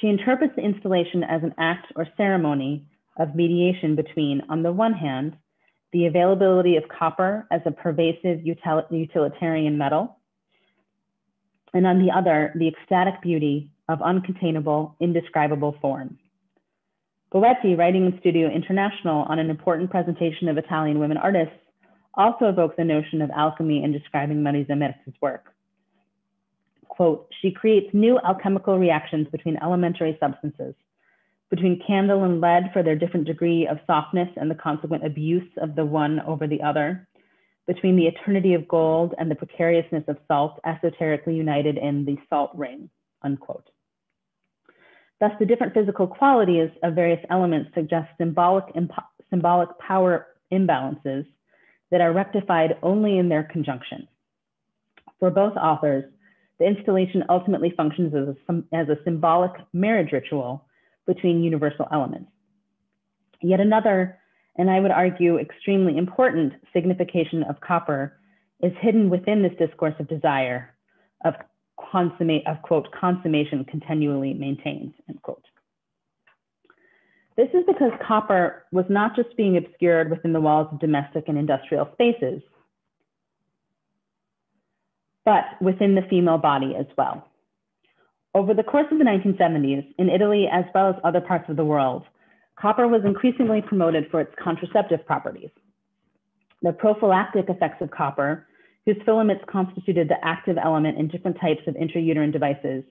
She interprets the installation as an act or ceremony of mediation between, on the one hand, the availability of copper as a pervasive utilitarian metal, and on the other, the ecstatic beauty of uncontainable, indescribable form. Boetti, writing in Studio International on an important presentation of Italian women artists, also evokes the notion of alchemy in describing Marisa Merz's work quote, she creates new alchemical reactions between elementary substances, between candle and lead for their different degree of softness and the consequent abuse of the one over the other, between the eternity of gold and the precariousness of salt, esoterically united in the salt ring, unquote. Thus, the different physical qualities of various elements suggest symbolic, symbolic power imbalances that are rectified only in their conjunction. For both authors, the installation ultimately functions as a, as a symbolic marriage ritual between universal elements. Yet another, and I would argue extremely important signification of copper is hidden within this discourse of desire, of consummate, of quote, consummation continually maintained, end quote. This is because copper was not just being obscured within the walls of domestic and industrial spaces, but within the female body as well. Over the course of the 1970s, in Italy as well as other parts of the world, copper was increasingly promoted for its contraceptive properties. The prophylactic effects of copper, whose filaments constituted the active element in different types of intrauterine devices,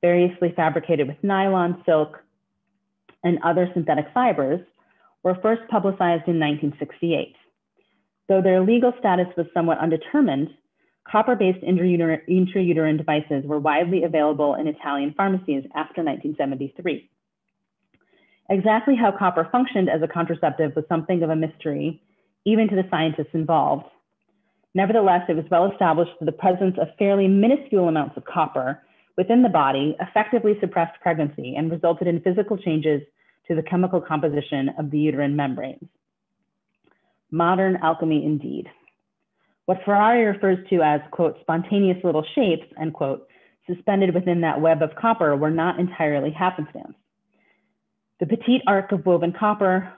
variously fabricated with nylon, silk, and other synthetic fibers, were first publicized in 1968. Though their legal status was somewhat undetermined, Copper-based intrauterine devices were widely available in Italian pharmacies after 1973. Exactly how copper functioned as a contraceptive was something of a mystery, even to the scientists involved. Nevertheless, it was well established that the presence of fairly minuscule amounts of copper within the body effectively suppressed pregnancy and resulted in physical changes to the chemical composition of the uterine membranes. Modern alchemy indeed. What Ferrari refers to as, quote, spontaneous little shapes, end quote, suspended within that web of copper were not entirely happenstance. The petite arc of woven copper,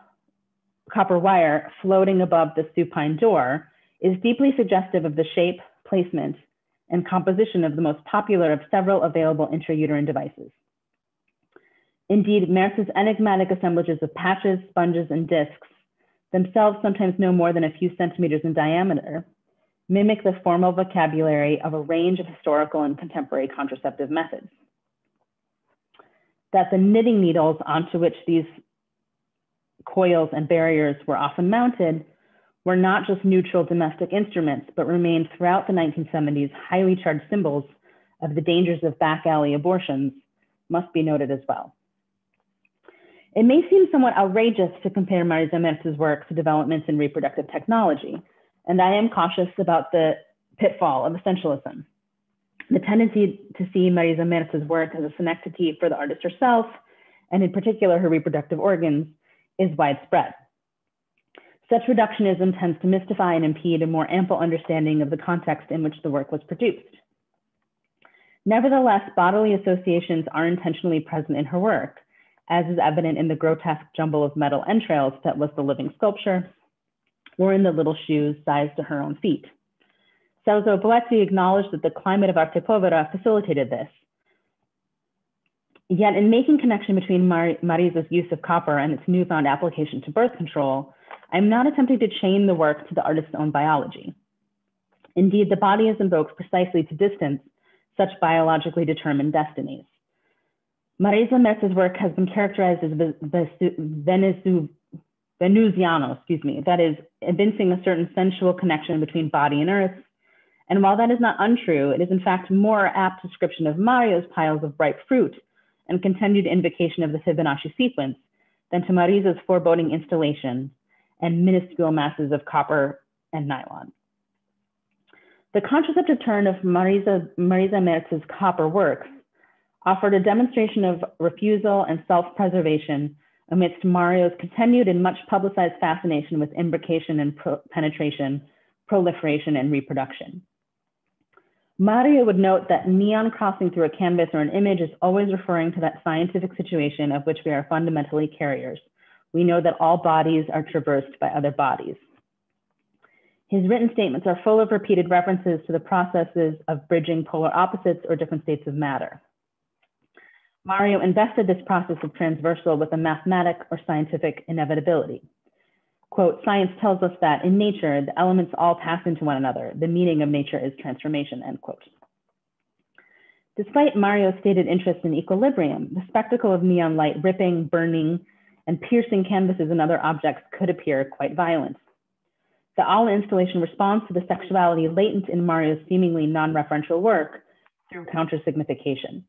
copper wire floating above the supine door is deeply suggestive of the shape, placement, and composition of the most popular of several available intrauterine devices. Indeed, Merz's enigmatic assemblages of patches, sponges, and discs, themselves sometimes no more than a few centimeters in diameter, mimic the formal vocabulary of a range of historical and contemporary contraceptive methods. that the knitting needles onto which these coils and barriers were often mounted were not just neutral domestic instruments, but remained throughout the 1970s highly charged symbols of the dangers of back alley abortions must be noted as well. It may seem somewhat outrageous to compare Marisa Merz's work to developments in reproductive technology, and I am cautious about the pitfall of essentialism. The tendency to see Marisa Merz's work as a synecdoche for the artist herself, and in particular her reproductive organs, is widespread. Such reductionism tends to mystify and impede a more ample understanding of the context in which the work was produced. Nevertheless, bodily associations are intentionally present in her work, as is evident in the grotesque jumble of metal entrails that was the living sculpture, or in the little shoes sized to her own feet. Sauzeau Boetti acknowledged that the climate of Arte Povera facilitated this. Yet in making connection between Mar Marisa's use of copper and its newfound application to birth control, I'm not attempting to chain the work to the artist's own biology. Indeed, the body is invoked precisely to distance such biologically determined destinies. Marisa Merz's work has been characterized as Venusiano, excuse me, that is, evincing a certain sensual connection between body and earth. And while that is not untrue, it is in fact more apt description of Mario's piles of ripe fruit and continued invocation of the Fibonacci sequence than to Marisa's foreboding installation and minuscule masses of copper and nylon. The contraceptive turn of Marisa, Marisa Merz's copper works offered a demonstration of refusal and self-preservation amidst Mario's continued and much publicized fascination with imbrication and pro penetration, proliferation, and reproduction. Mario would note that neon crossing through a canvas or an image is always referring to that scientific situation of which we are fundamentally carriers. We know that all bodies are traversed by other bodies. His written statements are full of repeated references to the processes of bridging polar opposites or different states of matter. Mario invested this process of transversal with a mathematic or scientific inevitability. Quote, science tells us that in nature, the elements all pass into one another. The meaning of nature is transformation, end quote. Despite Mario's stated interest in equilibrium, the spectacle of neon light ripping, burning, and piercing canvases and other objects could appear quite violent. The all installation responds to the sexuality latent in Mario's seemingly non-referential work through counter-signification.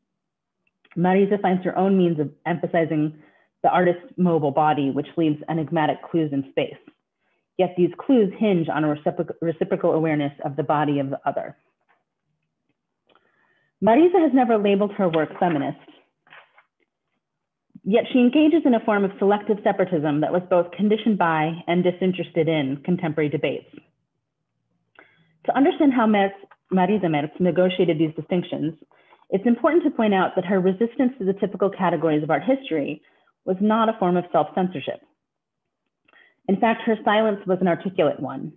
Marisa finds her own means of emphasizing the artist's mobile body, which leaves enigmatic clues in space. Yet these clues hinge on a reciprocal, reciprocal awareness of the body of the other. Marisa has never labeled her work feminist, yet she engages in a form of selective separatism that was both conditioned by and disinterested in contemporary debates. To understand how Marisa Merz negotiated these distinctions, it's important to point out that her resistance to the typical categories of art history was not a form of self-censorship. In fact, her silence was an articulate one.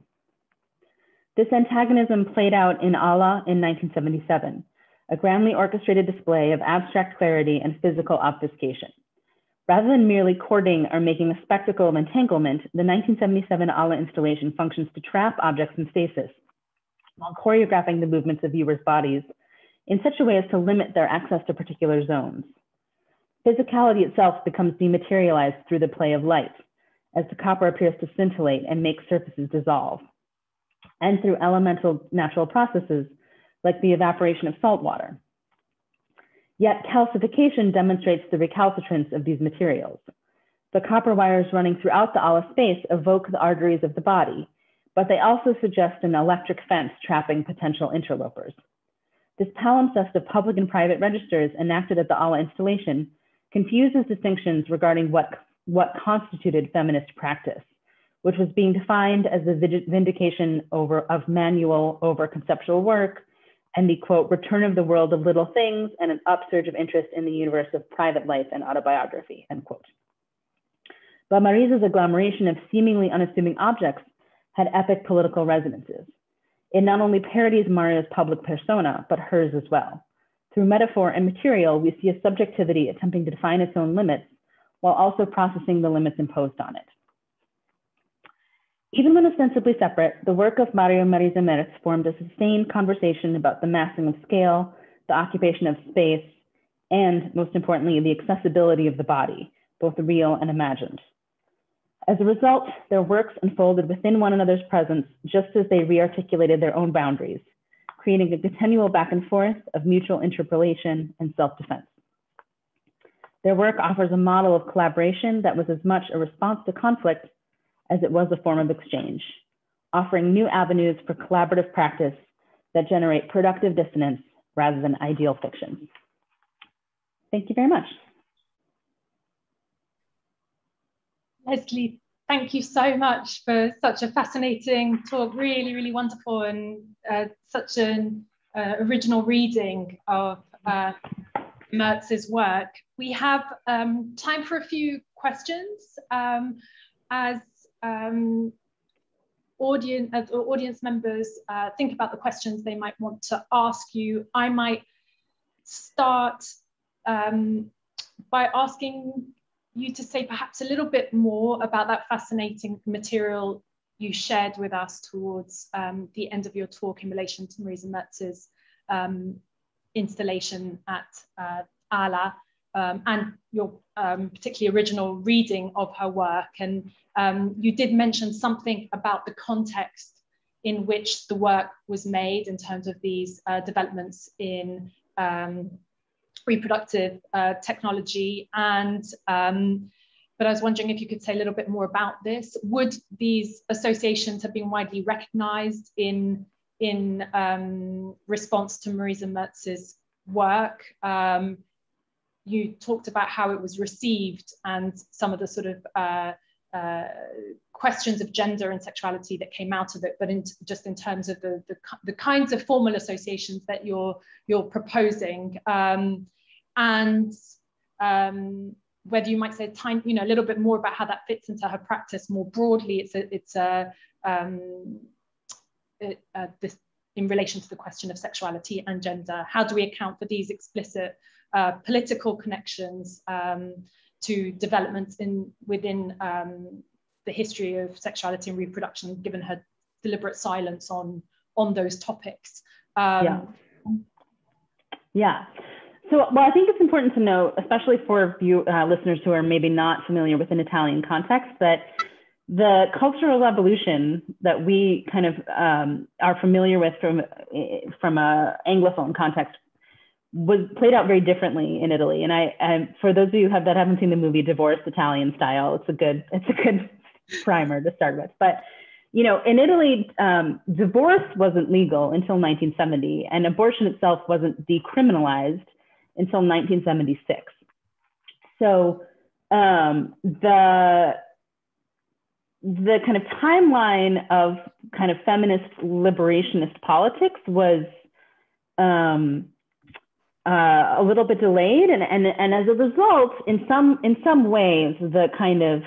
This antagonism played out in Ala in 1977, a grandly orchestrated display of abstract clarity and physical obfuscation. Rather than merely courting or making a spectacle of entanglement, the 1977 Ala installation functions to trap objects in stasis while choreographing the movements of viewers' bodies in such a way as to limit their access to particular zones. Physicality itself becomes dematerialized through the play of light, as the copper appears to scintillate and make surfaces dissolve, and through elemental natural processes like the evaporation of salt water. Yet calcification demonstrates the recalcitrance of these materials. The copper wires running throughout the ala space evoke the arteries of the body, but they also suggest an electric fence trapping potential interlopers. This palimpsest of public and private registers enacted at the Ala installation confuses distinctions regarding what, what constituted feminist practice, which was being defined as the vindication over, of manual over conceptual work and the quote, return of the world of little things and an upsurge of interest in the universe of private life and autobiography, end quote. But Marisa's agglomeration of seemingly unassuming objects had epic political resonances. It not only parodies Mario's public persona, but hers as well. Through metaphor and material, we see a subjectivity attempting to define its own limits while also processing the limits imposed on it. Even when ostensibly separate, the work of Mario Marisa Merz formed a sustained conversation about the massing of scale, the occupation of space, and most importantly, the accessibility of the body, both real and imagined. As a result, their works unfolded within one another's presence just as they rearticulated their own boundaries, creating a continual back and forth of mutual interpolation and self-defense. Their work offers a model of collaboration that was as much a response to conflict as it was a form of exchange, offering new avenues for collaborative practice that generate productive dissonance rather than ideal fiction. Thank you very much. Leslie, thank you so much for such a fascinating talk. Really, really wonderful and uh, such an uh, original reading of uh, Merz's work. We have um, time for a few questions. Um, as um, audience, as audience members uh, think about the questions they might want to ask you, I might start um, by asking you to say perhaps a little bit more about that fascinating material you shared with us towards um, the end of your talk in relation to Marisa Merz's um, installation at uh, ALA um, and your um, particularly original reading of her work. And um, you did mention something about the context in which the work was made in terms of these uh, developments in um, reproductive uh, technology. And um, but I was wondering if you could say a little bit more about this. Would these associations have been widely recognized in in um, response to Marisa Merz's work? Um, you talked about how it was received and some of the sort of uh, uh, questions of gender and sexuality that came out of it, but in, just in terms of the, the, the, kinds of formal associations that you're, you're proposing. Um, and um, whether you might say time, you know, a little bit more about how that fits into her practice more broadly. It's a, it's a, um, it, uh, this, in relation to the question of sexuality and gender. How do we account for these explicit uh, political connections um, to developments in within um, the history of sexuality and reproduction, given her deliberate silence on on those topics. Um, yeah. Yeah. So, well, I think it's important to note, especially for view, uh, listeners who are maybe not familiar with an Italian context, that the cultural evolution that we kind of um, are familiar with from from a anglophone context was played out very differently in Italy. And I, I, for those of you have, that haven't seen the movie Divorced Italian Style, it's a good, it's a good primer to start with. But you know, in Italy, um, divorce wasn't legal until 1970, and abortion itself wasn't decriminalized until 1976. So um, the the kind of timeline of kind of feminist liberationist politics was um, uh, a little bit delayed, and, and and as a result, in some in some ways, the kind of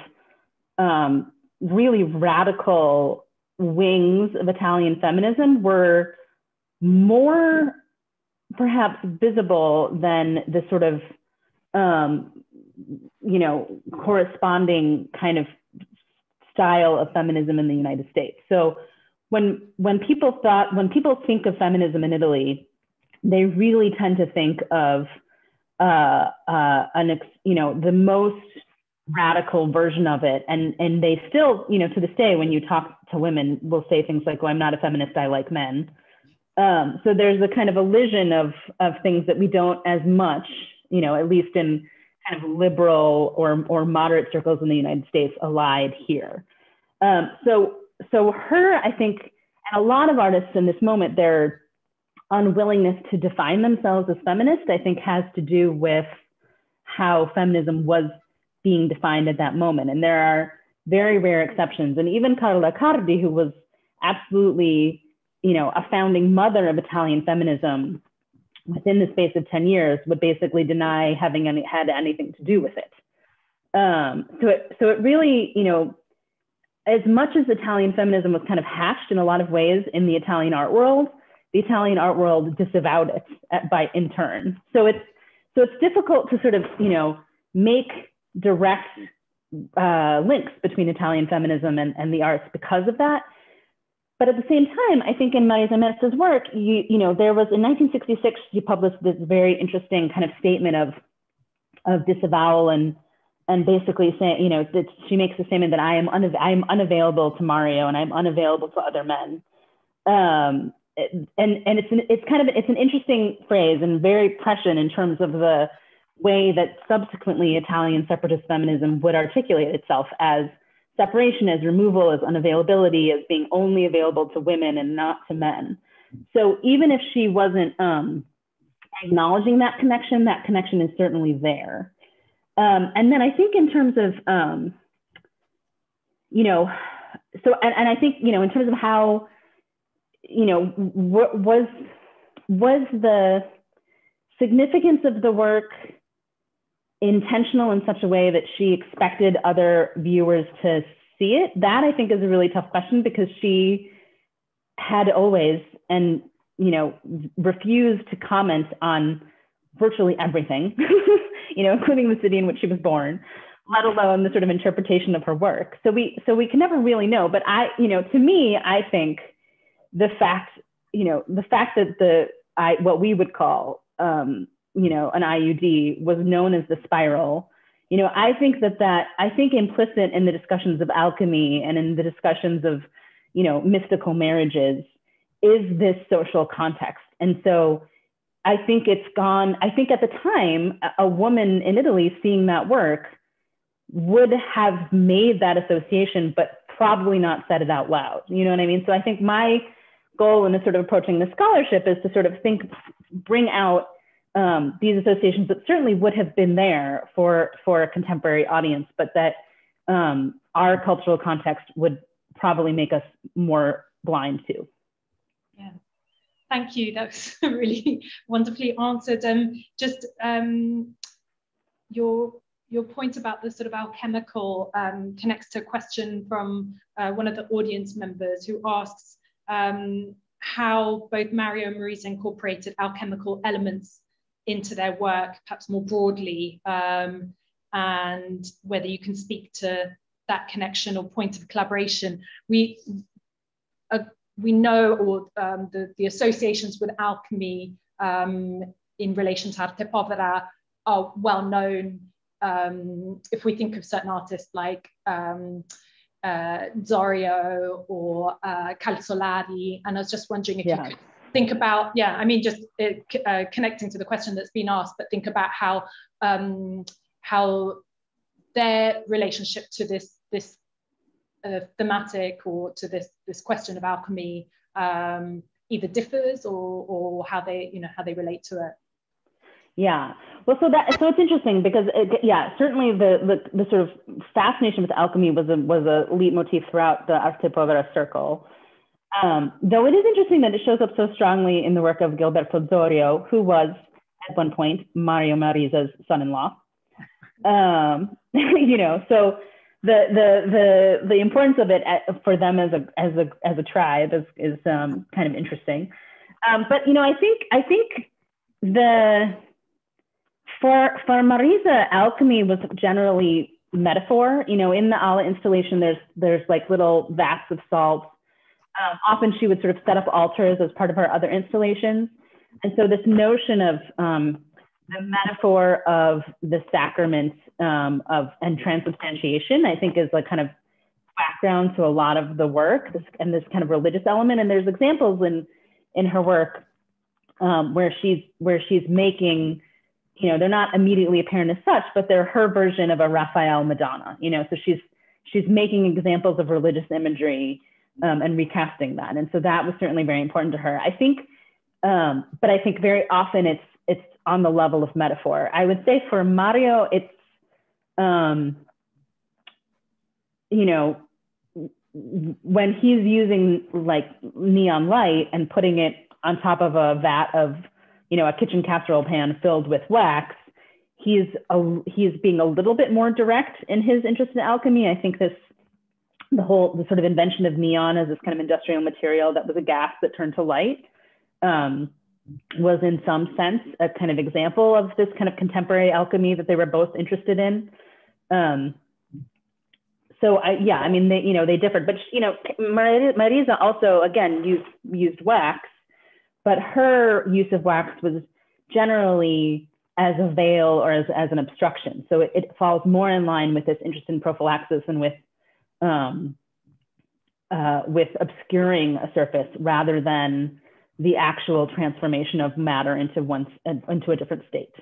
um, really radical wings of Italian feminism were more perhaps visible than the sort of um, you know corresponding kind of style of feminism in the United States. So when when people thought when people think of feminism in Italy, they really tend to think of uh, uh, an, you know, the most radical version of it. And, and they still, you know, to this day, when you talk to women, will say things like, oh, I'm not a feminist, I like men. Um, so there's a kind of elision of, of things that we don't as much, you know, at least in kind of liberal or, or moderate circles in the United States allied here. Um, so, so her, I think, and a lot of artists in this moment, they're unwillingness to define themselves as feminist, I think, has to do with how feminism was being defined at that moment. And there are very rare exceptions. And even Carla Accardi, who was absolutely, you know, a founding mother of Italian feminism, within the space of 10 years, would basically deny having any, had anything to do with it. Um, so it so it really, you know, as much as Italian feminism was kind of hatched in a lot of ways in the Italian art world, the Italian art world disavowed it at, by in turn. So it's so it's difficult to sort of you know make direct uh, links between Italian feminism and, and the arts because of that. but at the same time, I think in Marisa Merz's work, you, you know, there was in 1966, she published this very interesting kind of statement of, of disavowal and, and basically saying, you know, that she makes the statement that I am, unav- I am unavailable to Mario and I'm unavailable to other men. Um, and, and it's, an, it's kind of, it's an interesting phrase and very prescient in terms of the way that subsequently Italian separatist feminism would articulate itself as separation, as removal, as unavailability, as being only available to women and not to men. So even if she wasn't um, acknowledging that connection, that connection is certainly there. Um, and then I think in terms of, um, you know, so, and, and I think, you know, in terms of how, you know, what was, was the significance of the work intentional in such a way that she expected other viewers to see it? That I think is a really tough question because she had always and you know refused to comment on virtually everything, you know, including the city in which she was born, let alone the sort of interpretation of her work. So we so we can never really know. But I, you know, to me, I think the fact, you know, the fact that the I what we would call um, you know, an IUD was known as the spiral. You know, I think that that I think implicit in the discussions of alchemy and in the discussions of, you know, mystical marriages is this social context. And so I think it's gone, I think at the time, a woman in Italy seeing that work would have made that association, but probably not said it out loud. You know what I mean? So I think my goal in sort of approaching the scholarship is to sort of think, bring out um, these associations that certainly would have been there for for a contemporary audience, but that um, our cultural context would probably make us more blind to. Yeah, thank you. That's really wonderfully answered. Um, just um, your your point about the sort of alchemical um, connects to a question from uh, one of the audience members who asks um, how both Mario and Marisa incorporated alchemical elements into their work, perhaps more broadly, um, and whether you can speak to that connection or point of collaboration. We uh, we know, or um, the, the associations with alchemy um, in relation to arte povera are well known. Um, if we think of certain artists like um, uh, Zorio or uh, Calzolari, and I was just wondering if yeah. you could think about, yeah, I mean, just uh, connecting to the question that's been asked, but think about how um, how their relationship to this this uh, thematic or to this this question of alchemy um, either differs or or how they you know how they relate to it. Yeah. Well, so that so it's interesting because it, yeah, certainly the, the the sort of fascination with alchemy was a was a leitmotif throughout the Arte Povera circle. Um, though it is interesting that it shows up so strongly in the work of Gilberto Zorio, who was at one point Mario Marisa's son-in-law. Um, you know, so the the the the importance of it at, for them as a as a as a tribe is is um, kind of interesting. Um, but you know, I think I think the for for Marisa, alchemy was generally metaphor. You know, in the Ala installation, there's there's like little vats of salt um, often she would sort of set up altars as part of her other installations. And so this notion of um, the metaphor of the sacraments um, of and transubstantiation, I think is like kind of background to a lot of the work this, and this kind of religious element. And there's examples in in her work um, where she's where she's making, you know, they're not immediately apparent as such, but they're her version of a Raphael Madonna. You know, so she's she's making examples of religious imagery um, and recasting that. And so that was certainly very important to her. I think, um, but I think very often it's it's on the level of metaphor. I would say for Mario, it's um, you know when he's using like neon light and putting it on top of a vat of you know a kitchen casserole pan filled with wax he's a, he's being a little bit more direct in his interest in alchemy i think this the whole the sort of invention of neon as this kind of industrial material that was a gas that turned to light um, was in some sense a kind of example of this kind of contemporary alchemy that they were both interested in. Um, so I, yeah, I mean, they, you know, they differed, but you know, Marisa also, again, used, used wax, but her use of wax was generally as a veil or as, as an obstruction. So it, it falls more in line with this interest in prophylaxis and with, um, uh, with obscuring a surface rather than the actual transformation of matter into one, into a different state.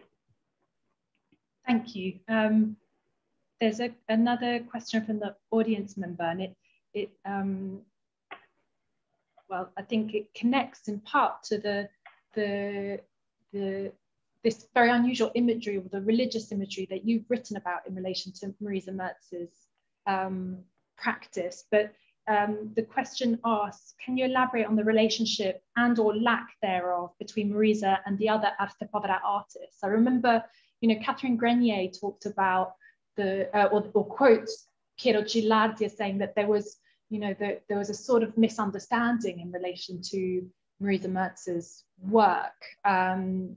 Thank you. Um, there's a, another question from the audience member, and it, it um, well, I think it connects in part to the, the, the, this very unusual imagery or the religious imagery that you've written about in relation to Marisa Merz's um, practice. But um, the question asks, can you elaborate on the relationship and or lack thereof between Marisa and the other Arte Povera artists? I remember, you know, Catherine Grenier talked about the, uh, or, or quotes Piero Gilardi saying that there was, you know, the, there was a sort of misunderstanding in relation to Marisa Merz's work. Um,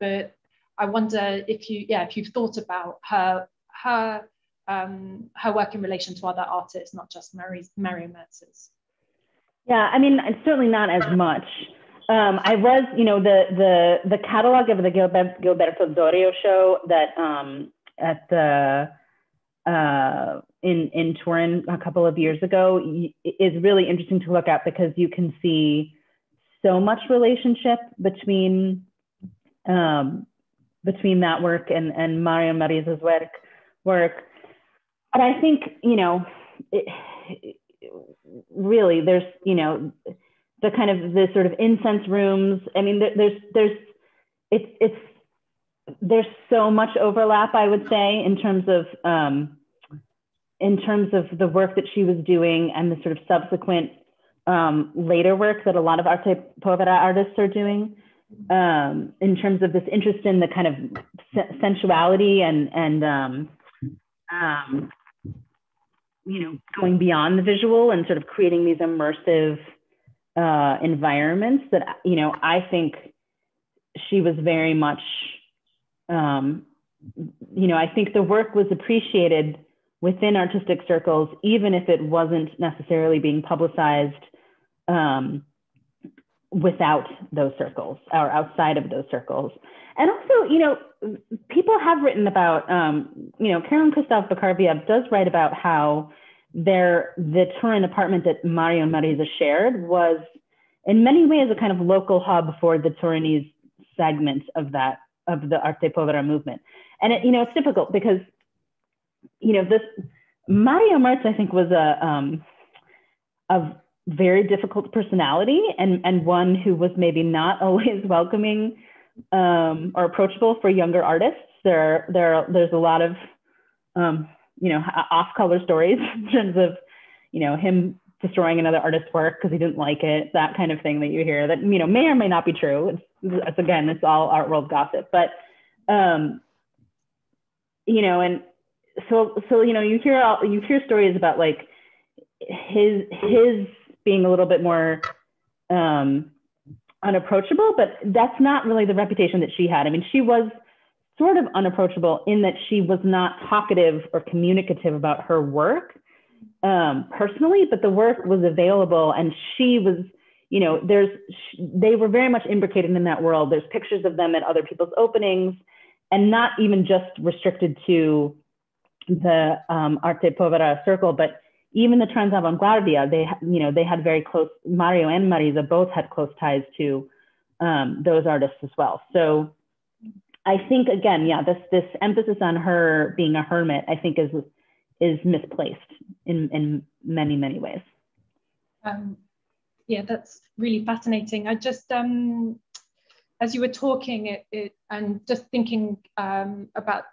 but I wonder if you, yeah, if you've thought about her, her, um, her work in relation to other artists, not just Mary, Mario Merz's. Yeah, I mean, certainly not as much. Um, I was, you know, the the the catalog of the Gilberto Zorio show that um, at the uh, in in Turin a couple of years ago is really interesting to look at because you can see so much relationship between um, between that work and and Mario Marisa's work work. But I think you know, it, really, there's you know, the kind of the sort of incense rooms. I mean, there, there's there's it's it's there's so much overlap, I would say, in terms of um, in terms of the work that she was doing and the sort of subsequent um, later work that a lot of arte povera artists are doing. Um, in terms of this interest in the kind of sensuality and and um, um, you know going beyond the visual and sort of creating these immersive uh, environments that you know I think she was very much um, you know, I think the work was appreciated within artistic circles, even if it wasn't necessarily being publicized um, without those circles or outside of those circles. And also, you know, people have written about, um, you know, Karen Christov-Bakargiev does write about how their the Turin apartment that Mario and Marisa shared was in many ways a kind of local hub for the Turinese segment of that of the arte povera movement. And it, you know, it's difficult because, you know, this Mario Merz, I think, was a um, a very difficult personality and and one who was maybe not always welcoming um, or approachable for younger artists. There there there's a lot of um, you know off color stories in terms of you know him destroying another artist's work because he didn't like it, that kind of thing that you hear that, you know, may or may not be true. It's, it's again, it's all art world gossip, but, um, you know, and so, so, you know, you hear all, you hear stories about like his, his being a little bit more, um, unapproachable, but that's not really the reputation that she had. I mean, she was sort of unapproachable in that she was not talkative or communicative about her work um, personally, but the work was available and she was, you know, there's, they were very much imbricated in that world. There's pictures of them at other people's openings and not even just restricted to the um, Arte Povera circle, but even the Transavanguardia, they, you know, they had very close, Mario and Marisa both had close ties to um, those artists as well. So I think again, yeah, this, this emphasis on her being a hermit, I think is is misplaced in, in many, many ways. Um, yeah, that's really fascinating. I just, um, as you were talking it, it and just thinking um, about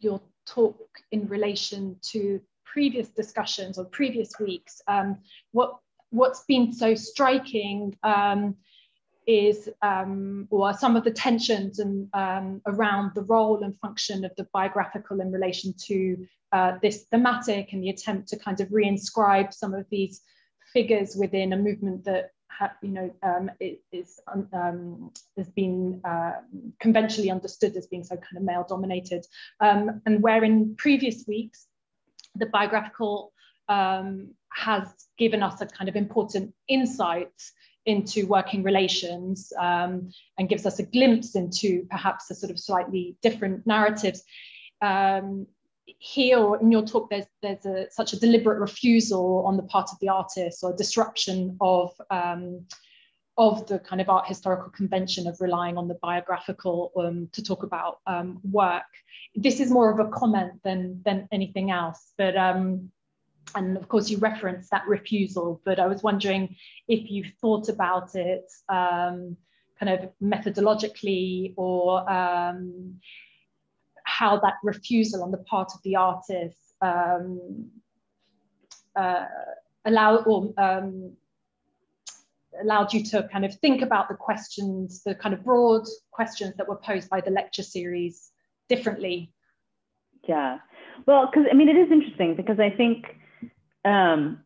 your talk in relation to previous discussions or previous weeks, um, what, what's been so striking um, is um, or some of the tensions and um, around the role and function of the biographical in relation to uh, this thematic and the attempt to kind of reinscribe some of these figures within a movement that you know um, is um, has been uh, conventionally understood as being so kind of male dominated um, and where in previous weeks the biographical um, has given us a kind of important insight into working relations um, and gives us a glimpse into perhaps a sort of slightly different narratives. Um, here in your talk, there's there's a, such a deliberate refusal on the part of the artist or disruption of um, of the kind of art historical convention of relying on the biographical um, to talk about um, work. This is more of a comment than than anything else, but um, and of course you referenced that refusal, but I was wondering if you thought about it um, kind of methodologically or um, how that refusal on the part of the artist um, uh, allow or allowed you to kind of think about the questions, the kind of broad questions that were posed by the lecture series differently. Yeah, well, because I mean, it is interesting because I think um,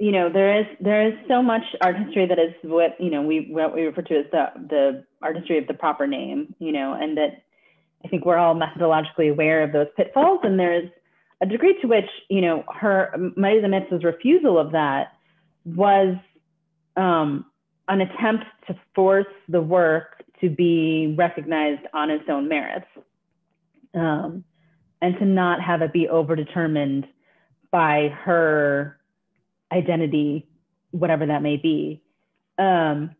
you know, there is there is so much art history that is what you know we what we refer to as the the art history of the proper name, you know, and that I think we're all methodologically aware of those pitfalls, and there's a degree to which you know her Marisa Merz's refusal of that was um, an attempt to force the work to be recognized on its own merits, um, and to not have it be overdetermined by her identity, whatever that may be. Um,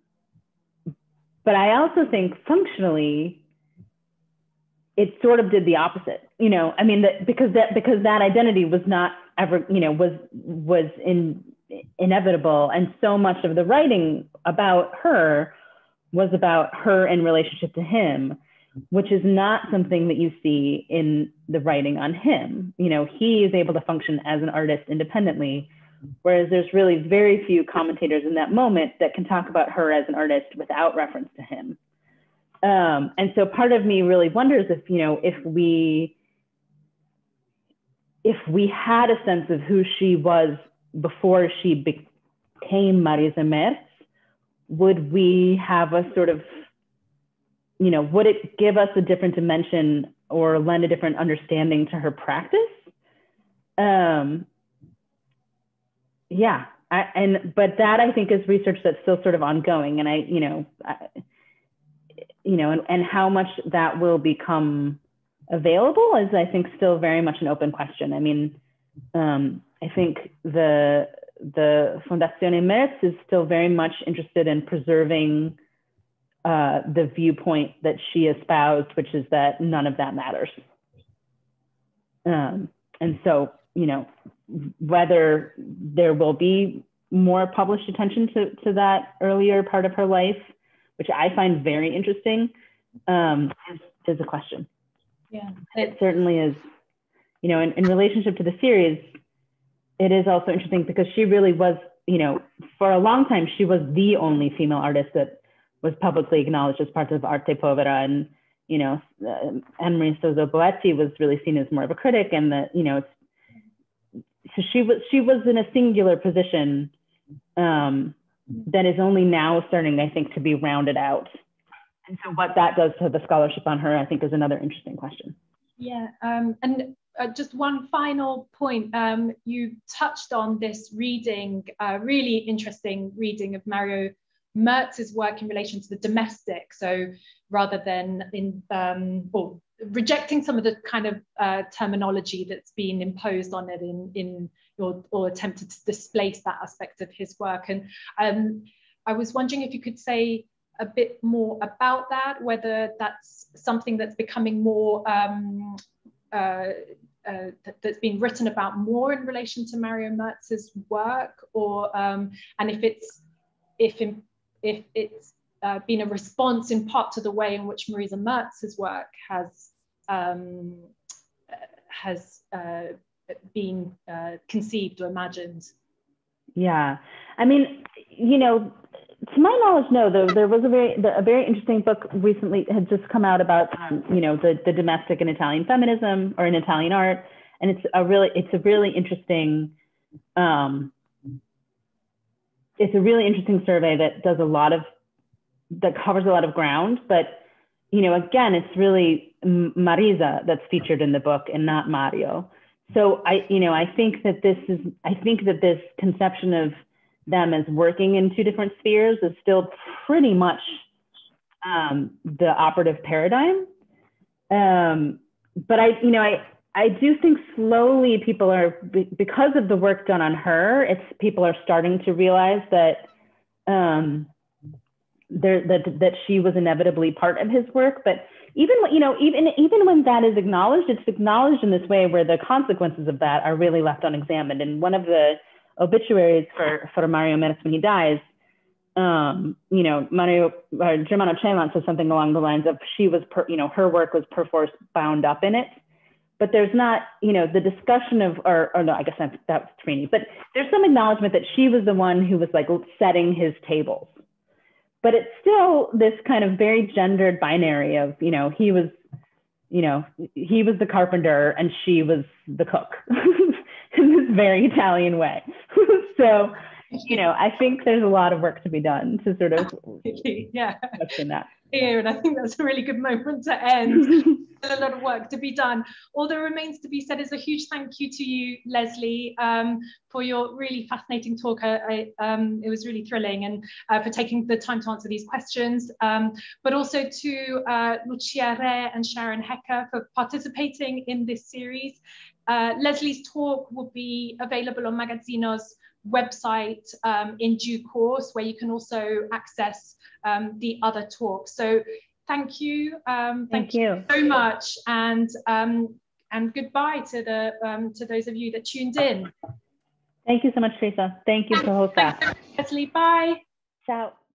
but I also think functionally, it sort of did the opposite. You know, I mean that because that because that identity was not ever, you know, was was in inevitable, and so much of the writing about her was about her in relationship to him which is not something that you see in the writing on him. You know, he is able to function as an artist independently, whereas there's really very few commentators in that moment that can talk about her as an artist without reference to him. Um, and so part of me really wonders if, you know, if we if we had a sense of who she was before she became Marisa Merz, would we have a sort of you know, would it give us a different dimension or lend a different understanding to her practice? Um, yeah, I, and but that I think is research that's still sort of ongoing, and I, you know, I, you know, and, and how much that will become available is I think still very much an open question. I mean, um, I think the the Fondazione Merz is still very much interested in preserving uh, the viewpoint that she espoused, which is that none of that matters. Um, and so, you know, whether there will be more published attention to, to that earlier part of her life, which I find very interesting, um, is, is a question. Yeah, it certainly is. You know, in, in relationship to the series, it is also interesting because she really was, you know, for a long time, she was the only female artist that was publicly acknowledged as part of Arte Povera. And, you know, uh, Anne-Marie Sauzeau Boetti was really seen as more of a critic and that, you know, it's so she was, she was in a singular position um, that is only now starting, I think, to be rounded out. And so what that does to the scholarship on her, I think, is another interesting question. Yeah, um, and uh, just one final point. Um, you touched on this reading, uh, really interesting reading of Mario Merz's work in relation to the domestic. So rather than in um, or rejecting some of the kind of uh, terminology that's been imposed on it in in or, or attempted to displace that aspect of his work. And um, I was wondering if you could say a bit more about that, whether that's something that's becoming more um, uh, uh, that's been written about more in relation to Mario Merz's work, or um, and if it's if in if it's uh, been a response in part to the way in which Marisa Merz's work has um, has uh, been uh, conceived or imagined. Yeah, I mean, you know, to my knowledge, no. Though there was a very a very interesting book recently had just come out about um, you know the the domestic and Italian feminism or in Italian art, and it's a really it's a really interesting um, it's a really interesting survey that does a lot of that covers a lot of ground. But you know again it's really marisa that's featured in the book and not mario. So I, you know, I think that this is, I think that this conception of them as working in two different spheres is still pretty much um, the operative paradigm. Um, but I, you know, I, I do think slowly people are, because of the work done on her, it's people are starting to realize that um, there, that, that she was inevitably part of his work. But even, you know, even, even when that is acknowledged, it's acknowledged in this way where the consequences of that are really left unexamined. And one of the obituaries for, for Mario Merz when he dies, um, you know, Mario uh, Germano Celant says something along the lines of she was, per, you know, her work was perforce bound up in it. But there's not, you know, the discussion of, or, or no, I guess that's, that's Trini, but there's some acknowledgement that she was the one who was like setting his tables. But it's still this kind of very gendered binary of, you know, he was, you know, he was the carpenter and she was the cook in this very Italian way. so, you know, I think there's a lot of work to be done to sort of yeah. question that. Here, and I think that's a really good moment to end. a lot of work to be done. All that remains to be said is a huge thank you to you, Leslie, um, for your really fascinating talk. I, I, um, it was really thrilling and uh, for taking the time to answer these questions, um, but also to uh, Lucia Re and Sharon Hecker for participating in this series. Uh, Leslie's talk will be available on Magazzino's website um, in due course, where you can also access um, the other talks. So thank you. Um, thank, thank you. you. so much. And, um, and goodbye to, the, um, to those of you that tuned in. Thank you so much, Teresa. Thank you for staff. Leslie, bye. Ciao.